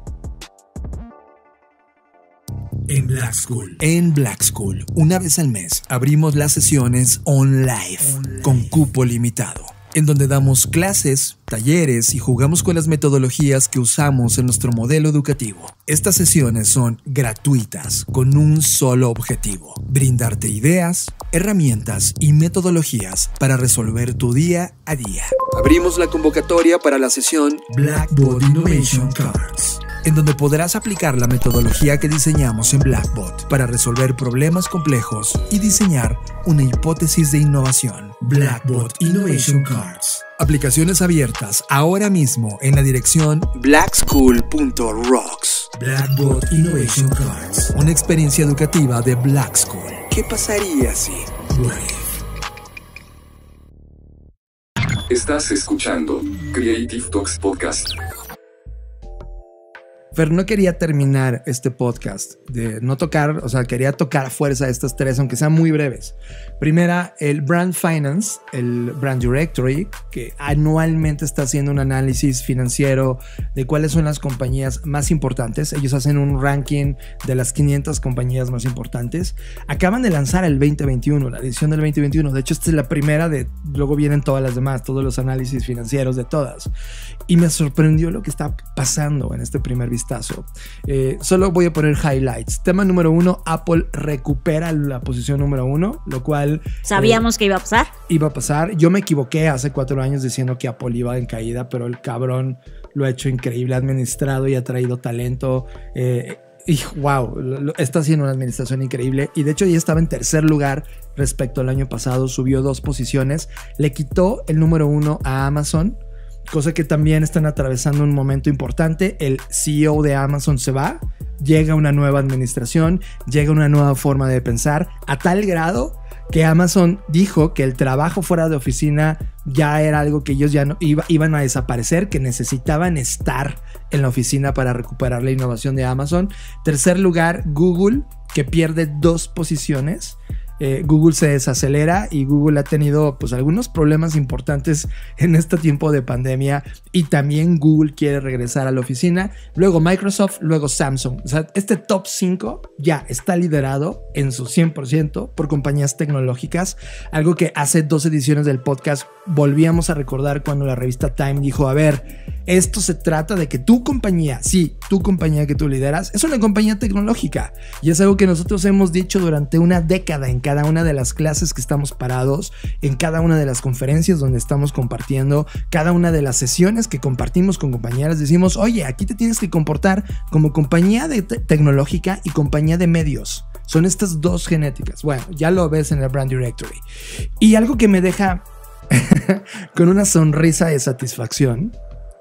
En Black School. En Black School, una vez al mes, abrimos las sesiones on live, con cupo limitado en donde damos clases, talleres y jugamos con las metodologías que usamos en nuestro modelo educativo. Estas sesiones son gratuitas con un solo objetivo, brindarte ideas, herramientas y metodologías para resolver tu día a día. Abrimos la convocatoria para la sesión Blackboard Innovation Cards en donde podrás aplicar la metodología que diseñamos en Blackbot para resolver problemas complejos y diseñar una hipótesis de innovación. Blackbot Innovation Cards. Aplicaciones abiertas ahora mismo en la dirección blackschool.rocks. Blackbot Innovation Cards. Una experiencia educativa de Black School. ¿Qué pasaría si? Estás escuchando Creative Talks Podcast. Pero no quería terminar este podcast de no tocar, o sea, quería tocar a fuerza estas tres, aunque sean muy breves. Primera, el Brand Finance, el Brand Directory, que anualmente está haciendo un análisis financiero de cuáles son las compañías más importantes. Ellos hacen un ranking de las 500 compañías más importantes. Acaban de lanzar el 2021, la edición del 2021. De hecho, esta es la primera de, luego vienen todas las demás, todos los análisis financieros de todas. Y me sorprendió lo que está pasando en este primer vistazo eh, solo voy a poner highlights. Tema número uno, Apple recupera la posición número uno, lo cual... ¿Sabíamos eh, que iba a pasar? Iba a pasar. Yo me equivoqué hace cuatro años diciendo que Apple iba en caída, pero el cabrón lo ha hecho increíble, ha administrado y ha traído talento. Eh, y wow, está haciendo una administración increíble. Y de hecho ya estaba en tercer lugar respecto al año pasado, subió dos posiciones, le quitó el número uno a Amazon cosa que también están atravesando un momento importante. El CEO de Amazon se va, llega una nueva administración, llega una nueva forma de pensar, a tal grado que Amazon dijo que el trabajo fuera de oficina ya era algo que ellos ya no iban a desaparecer, que necesitaban estar en la oficina para recuperar la innovación de Amazon. Tercer lugar, Google, que pierde dos posiciones eh, Google se desacelera y Google ha tenido pues algunos problemas importantes en este tiempo de pandemia y también Google quiere regresar a la oficina, luego Microsoft, luego Samsung. Este top 5 ya está liderado en su 100% por compañías tecnológicas, algo que hace dos ediciones del podcast volvíamos a recordar cuando la revista Time dijo, a ver, esto se trata de que tu compañía, sí, tu compañía que tú lideras, es una compañía tecnológica. Y es algo que nosotros hemos dicho durante una década en una de las clases que estamos parados, en cada una de las conferencias donde estamos compartiendo, cada una de las sesiones que compartimos con compañeras. Decimos, oye, aquí te tienes que comportar como compañía de tecnológica y compañía de medios. Son estas dos genéticas. Bueno, ya lo ves en el Brand Directory. Y algo que me deja con una sonrisa de satisfacción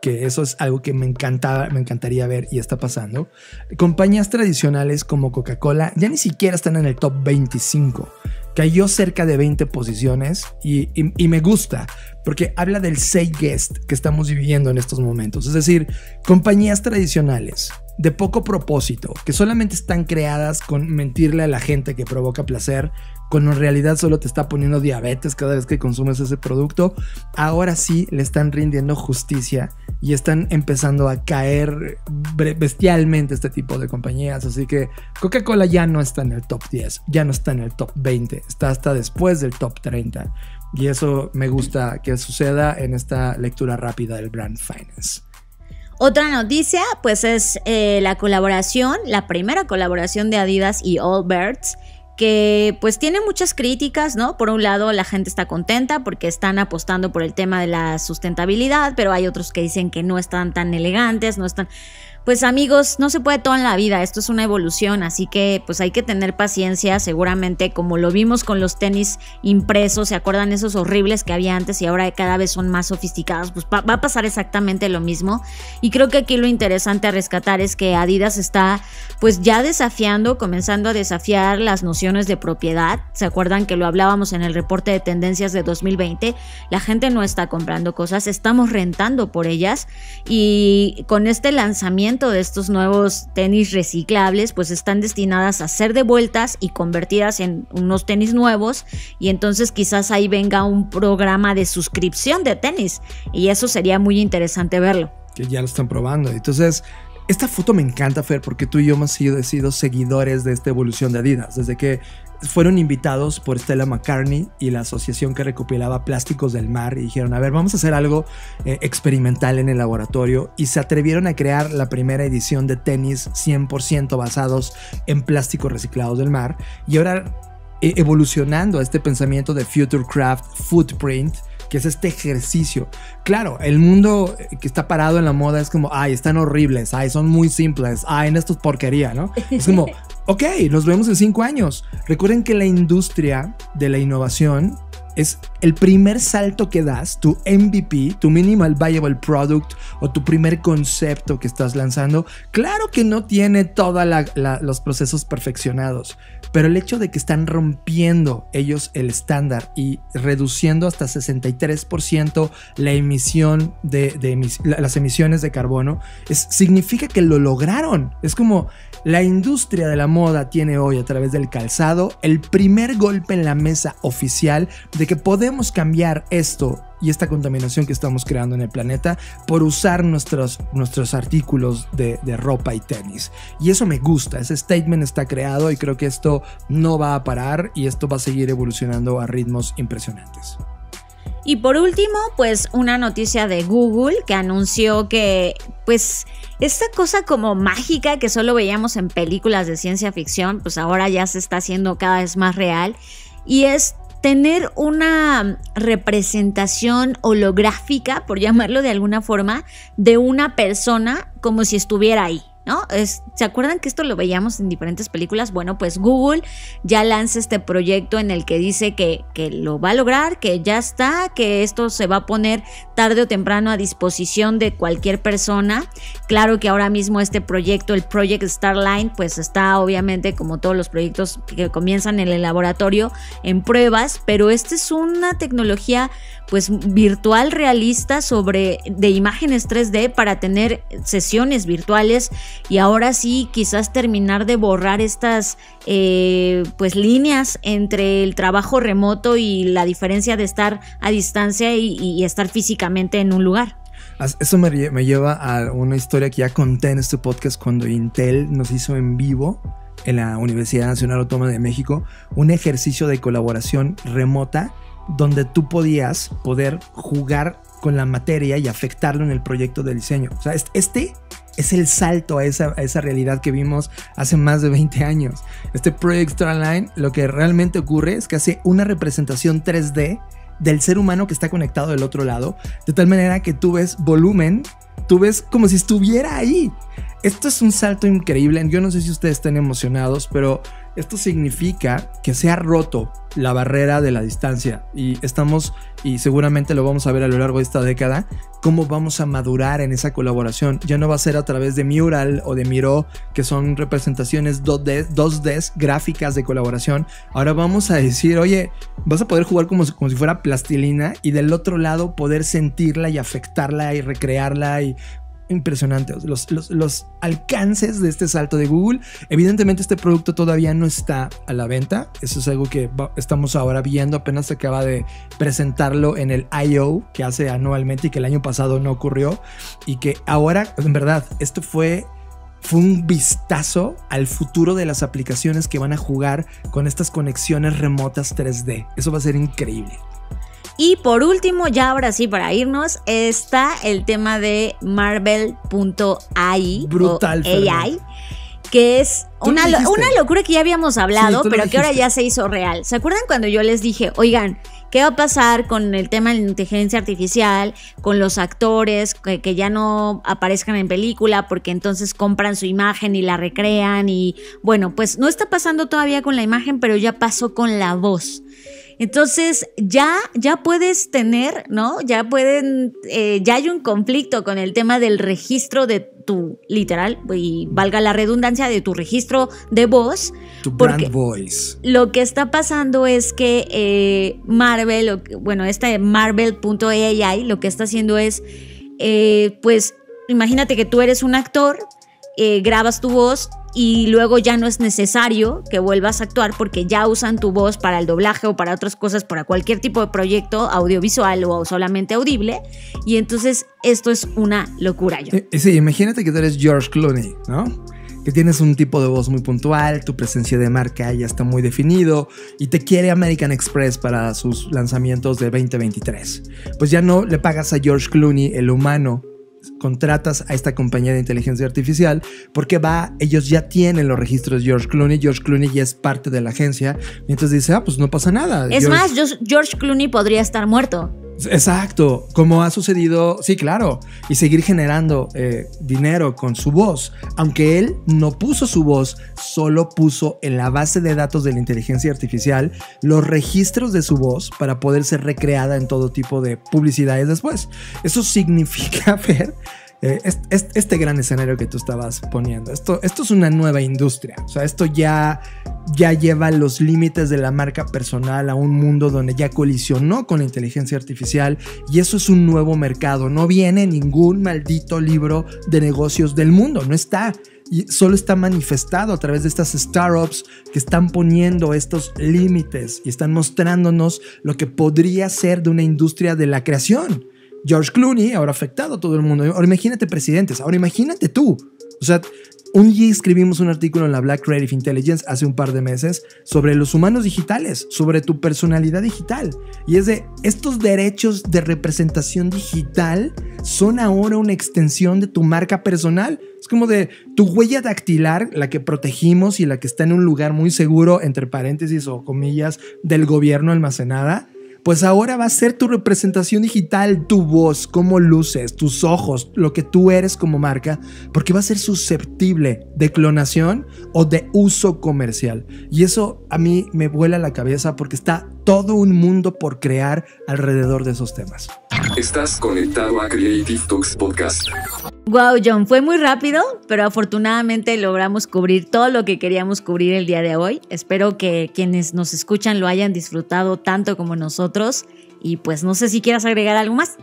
que eso es algo que me encantaba, me encantaría ver y está pasando. Compañías tradicionales como Coca-Cola ya ni siquiera están en el top 25. Cayó cerca de 20 posiciones y, me gusta porque habla del say guest que estamos viviendo en estos momentos. Es decir, compañías tradicionales de poco propósito, que solamente están creadas con mentirle a la gente que provoca placer, cuando en realidad solo te está poniendo diabetes cada vez que consumes ese producto, ahora sí le están rindiendo justicia y están empezando a caer bestialmente este tipo de compañías. Así que Coca-Cola ya no está en el top 10, ya no está en el top 20, está hasta después del top 30. Y eso me gusta que suceda en esta lectura rápida del Brand Finance. Otra noticia, pues es eh, la colaboración, la primera colaboración de Adidas y Allbirds que pues tiene muchas críticas, ¿no? Por un lado la gente está contenta porque están apostando por el tema de la sustentabilidad, pero hay otros que dicen que no están tan elegantes, no están pues amigos, no se puede todo en la vida, esto es una evolución, así que pues hay que tener paciencia, seguramente como lo vimos con los tenis impresos, ¿se acuerdan esos horribles que había antes y ahora cada vez son más sofisticados? Pues va, a pasar exactamente lo mismo y creo que aquí lo interesante a rescatar es que Adidas está pues ya desafiando, comenzando a desafiar las nociones de propiedad, ¿se acuerdan que lo hablábamos en el reporte de tendencias de 2020? La gente no está comprando cosas, estamos rentando por ellas y con este lanzamiento de estos nuevos tenis reciclables pues están destinadas a ser devueltas y convertidas en unos tenis nuevos y entonces quizás ahí venga un programa de suscripción de tenis y eso sería muy interesante verlo. Que ya lo están probando. Entonces, esta foto me encanta, Fer, porque tú y yo hemos sido, sido seguidores de esta evolución de Adidas. Desde que fueron invitados por Stella McCartney y la asociación que recopilaba plásticos del mar y dijeron, a ver, vamos a hacer algo eh, experimental en el laboratorio y se atrevieron a crear la primera edición de tenis 100% basados en plásticos reciclados del mar. Y ahora e, evolucionando a este pensamiento de Future Craft Footprint que es este ejercicio. Claro, el mundo que está parado en la moda es como, ay, están horribles, ay, son muy simples, ay, en esto es porquería, ¿no? Es como, ok, nos vemos en cinco años. Recuerden que la industria de la innovación es el primer salto que das, tu MVP, tu Minimal Viable Product o tu primer concepto que estás lanzando. Claro que no tiene todos los procesos perfeccionados, pero el hecho de que están rompiendo ellos el estándar y reduciendo hasta 63% la emisión de, las emisiones de carbono, significa que lo lograron. Es como la industria de la moda tiene hoy a través del calzado el primer golpe en la mesa oficial de que podemos cambiar esto y esta contaminación que estamos creando en el planeta por usar nuestros, nuestros artículos de, de, ropa y tenis. Y eso me gusta, ese statement está creado y creo que esto no va a parar y esto va a seguir evolucionando a ritmos impresionantes. Y por último, pues una noticia de Google que anunció que pues esta cosa como mágica que solo veíamos en películas de ciencia ficción, pues ahora ya se está haciendo cada vez más real y es tener una representación holográfica, por llamarlo de alguna forma, de una persona como si estuviera ahí. ¿No? ¿Se acuerdan que esto lo veíamos en diferentes películas? Bueno, pues Google ya lanza este proyecto en el que dice que, que, lo va a lograr, que ya está, que esto se va a poner tarde o temprano a disposición de cualquier persona. Claro que ahora mismo este proyecto, el Project Starline, pues está obviamente como todos los proyectos que comienzan en el laboratorio en pruebas, pero esta es una tecnología pues virtual realista sobre de imágenes 3D para tener sesiones virtuales y ahora sí quizás terminar de borrar estas eh, pues líneas entre el trabajo remoto y la diferencia de estar a distancia y, estar físicamente en un lugar. Eso me, me, lleva a una historia que ya conté en este podcast cuando Intel nos hizo en vivo en la Universidad Nacional Autónoma de México un ejercicio de colaboración remota donde tú podías poder jugar con la materia y afectarlo en el proyecto de diseño. O sea, este es el salto a esa, realidad que vimos hace más de 20 años. Este Project Starline lo que realmente ocurre es que hace una representación 3D del ser humano que está conectado del otro lado, de tal manera que tú ves volumen, tú ves como si estuviera ahí. Esto es un salto increíble. Yo no sé si ustedes están emocionados, pero esto significa que se ha roto la barrera de la distancia y estamos, y seguramente lo vamos a ver a lo largo de esta década, cómo vamos a madurar en esa colaboración. Ya no va a ser a través de Mural o de Miro, que son representaciones 2D, 2D gráficas de colaboración. Ahora vamos a decir, oye, vas a poder jugar como, como si fuera plastilina y del otro lado poder sentirla y afectarla y recrearla y impresionantes los, los, alcances de este salto de Google. Evidentemente este producto todavía no está a la venta. Eso es algo que estamos ahora viendo. Apenas se acaba de presentarlo en el I.O. que hace anualmente y que el año pasado no ocurrió. Y que ahora, en verdad, esto fue fue un vistazo al futuro de las aplicaciones que van a jugar con estas conexiones remotas 3D. Eso va a ser increíble. Y por último, ya ahora sí para irnos, está el tema de Marvel.ai. Brutal. AI. Que es una, una, locura que ya habíamos hablado, pero que ahora ya se hizo real. ¿Se acuerdan cuando yo les dije, oigan, ¿Qué va a pasar con el tema de la inteligencia artificial, con los actores que, que, ya no aparezcan en película porque entonces compran su imagen y la recrean? Y bueno, pues no está pasando todavía con la imagen, pero ya pasó con la voz. Entonces ya, ya puedes tener, ¿no? Ya pueden, eh, ya hay un conflicto con el tema del registro de tu, literal, y valga la redundancia, de tu registro de voz. Tu brand voice. Lo que está pasando es que eh, Marvel, bueno, este Marvel.ai lo que está haciendo es, eh, pues, imagínate que tú eres un actor, grabas tu voz y luego ya no es necesario que vuelvas a actuar porque ya usan tu voz para el doblaje o para otras cosas, para cualquier tipo de proyecto audiovisual o solamente audible. Y entonces esto es una locura. Yo. Eh, sí, imagínate que tú eres George Clooney, ¿no? que tienes un tipo de voz muy puntual, tu presencia de marca ya está muy definido y te quiere American Express para sus lanzamientos de 2023. Pues ya no le pagas a George Clooney, el humano, contratas a esta compañía de inteligencia artificial porque va, ellos ya tienen los registros de George Clooney, George Clooney ya es parte de la agencia, mientras dice, ah, pues no pasa nada. Es más, George Clooney podría estar muerto. Exacto, como ha sucedido, sí, claro, y seguir generando eh, dinero con su voz, aunque él no puso su voz, solo puso en la base de datos de la inteligencia artificial los registros de su voz para poder ser recreada en todo tipo de publicidades después. Eso significa ver eh, este, gran escenario que tú estabas poniendo. Esto, esto es una nueva industria. O sea, esto ya, ya lleva los límites de la marca personal a un mundo donde ya colisionó con la inteligencia artificial y eso es un nuevo mercado. No viene ningún maldito libro de negocios del mundo, no está. Y solo está manifestado a través de estas startups que están poniendo estos límites y están mostrándonos lo que podría ser de una industria de la creación. George Clooney ahora afectado a todo el mundo. Ahora imagínate presidentes, ahora imagínate tú. O sea, un día escribimos un artículo en la Black Creative Intelligence hace un par de meses sobre los humanos digitales, sobre tu personalidad digital. Y es de estos derechos de representación digital son ahora una extensión de tu marca personal. Es como de tu huella dactilar, la que protegimos y la que está en un lugar muy seguro, entre paréntesis o comillas, del gobierno almacenada pues ahora va a ser tu representación digital, tu voz, cómo luces, tus ojos, lo que tú eres como marca, porque va a ser susceptible de clonación o de uso comercial. Y eso a mí me vuela la cabeza porque está todo un mundo por crear alrededor de esos temas. Estás conectado a Creative Talks Podcast. Wow, John, fue muy rápido, pero afortunadamente logramos cubrir todo lo que queríamos cubrir el día de hoy. Espero que quienes nos escuchan lo hayan disfrutado tanto como nosotros Y pues no sé si quieras agregar algo más.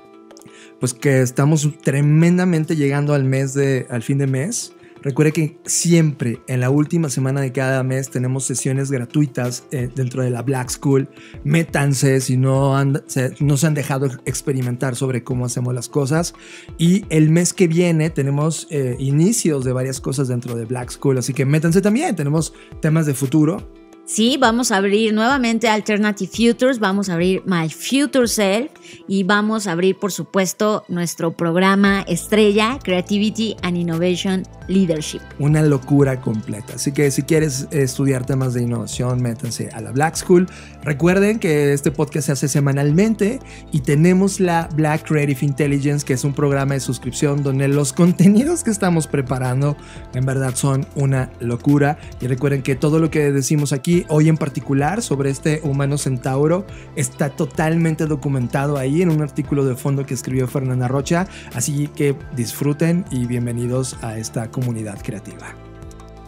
Pues que estamos tremendamente llegando al mes de, al fin de mes. Recuerde que siempre en la última semana de cada mes tenemos sesiones gratuitas eh, dentro de la Black School. Métanse si no, se, no se han dejado experimentar sobre cómo hacemos las cosas. Y el mes que viene tenemos eh, inicios de varias cosas dentro de Black School. Así que métanse también. Tenemos temas de futuro Sí, vamos a abrir nuevamente Alternative Futures, vamos a abrir My Future Self y vamos a abrir, por supuesto, nuestro programa estrella Creativity and Innovation Leadership. Una locura completa. Así que si quieres estudiar temas de innovación, métanse a la Black School. Recuerden que este podcast se hace semanalmente y tenemos la Black Creative Intelligence, que es un programa de suscripción donde los contenidos que estamos preparando en verdad son una locura. Y recuerden que todo lo que decimos aquí hoy en particular sobre este humano centauro está totalmente documentado ahí en un artículo de fondo que escribió Fernanda Rocha, así que disfruten y bienvenidos a esta comunidad creativa.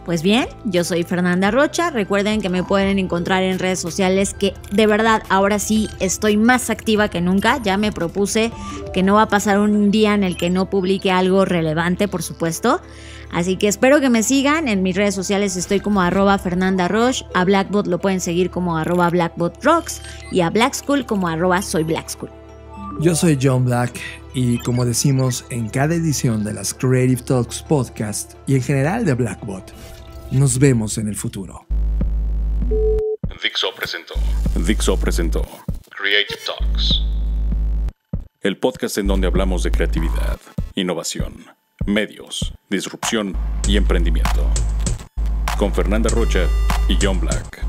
Pues bien, yo soy Fernanda Rocha. Recuerden que me pueden encontrar en redes sociales que de verdad ahora sí estoy más activa que nunca. Ya me propuse que no va a pasar un día en el que no publique algo relevante, por supuesto. Así que espero que me sigan. En mis redes sociales estoy como arroba Fernanda Roche. A Blackbot lo pueden seguir como arroba Blackbot Rocks. Y a Black School como arroba Soy Black School. Yo soy John Black y como decimos en cada edición de las Creative Talks podcast y en general de Blackbot, nos vemos en el futuro. Dixo presentó. Dixo presentó Creative Talks. El podcast en donde hablamos de creatividad, innovación medios, disrupción y emprendimiento. Con Fernanda Rocha y John Black.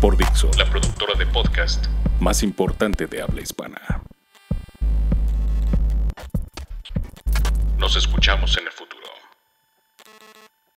Por Dixo, la productora de podcast más importante de habla hispana. Nos escuchamos en el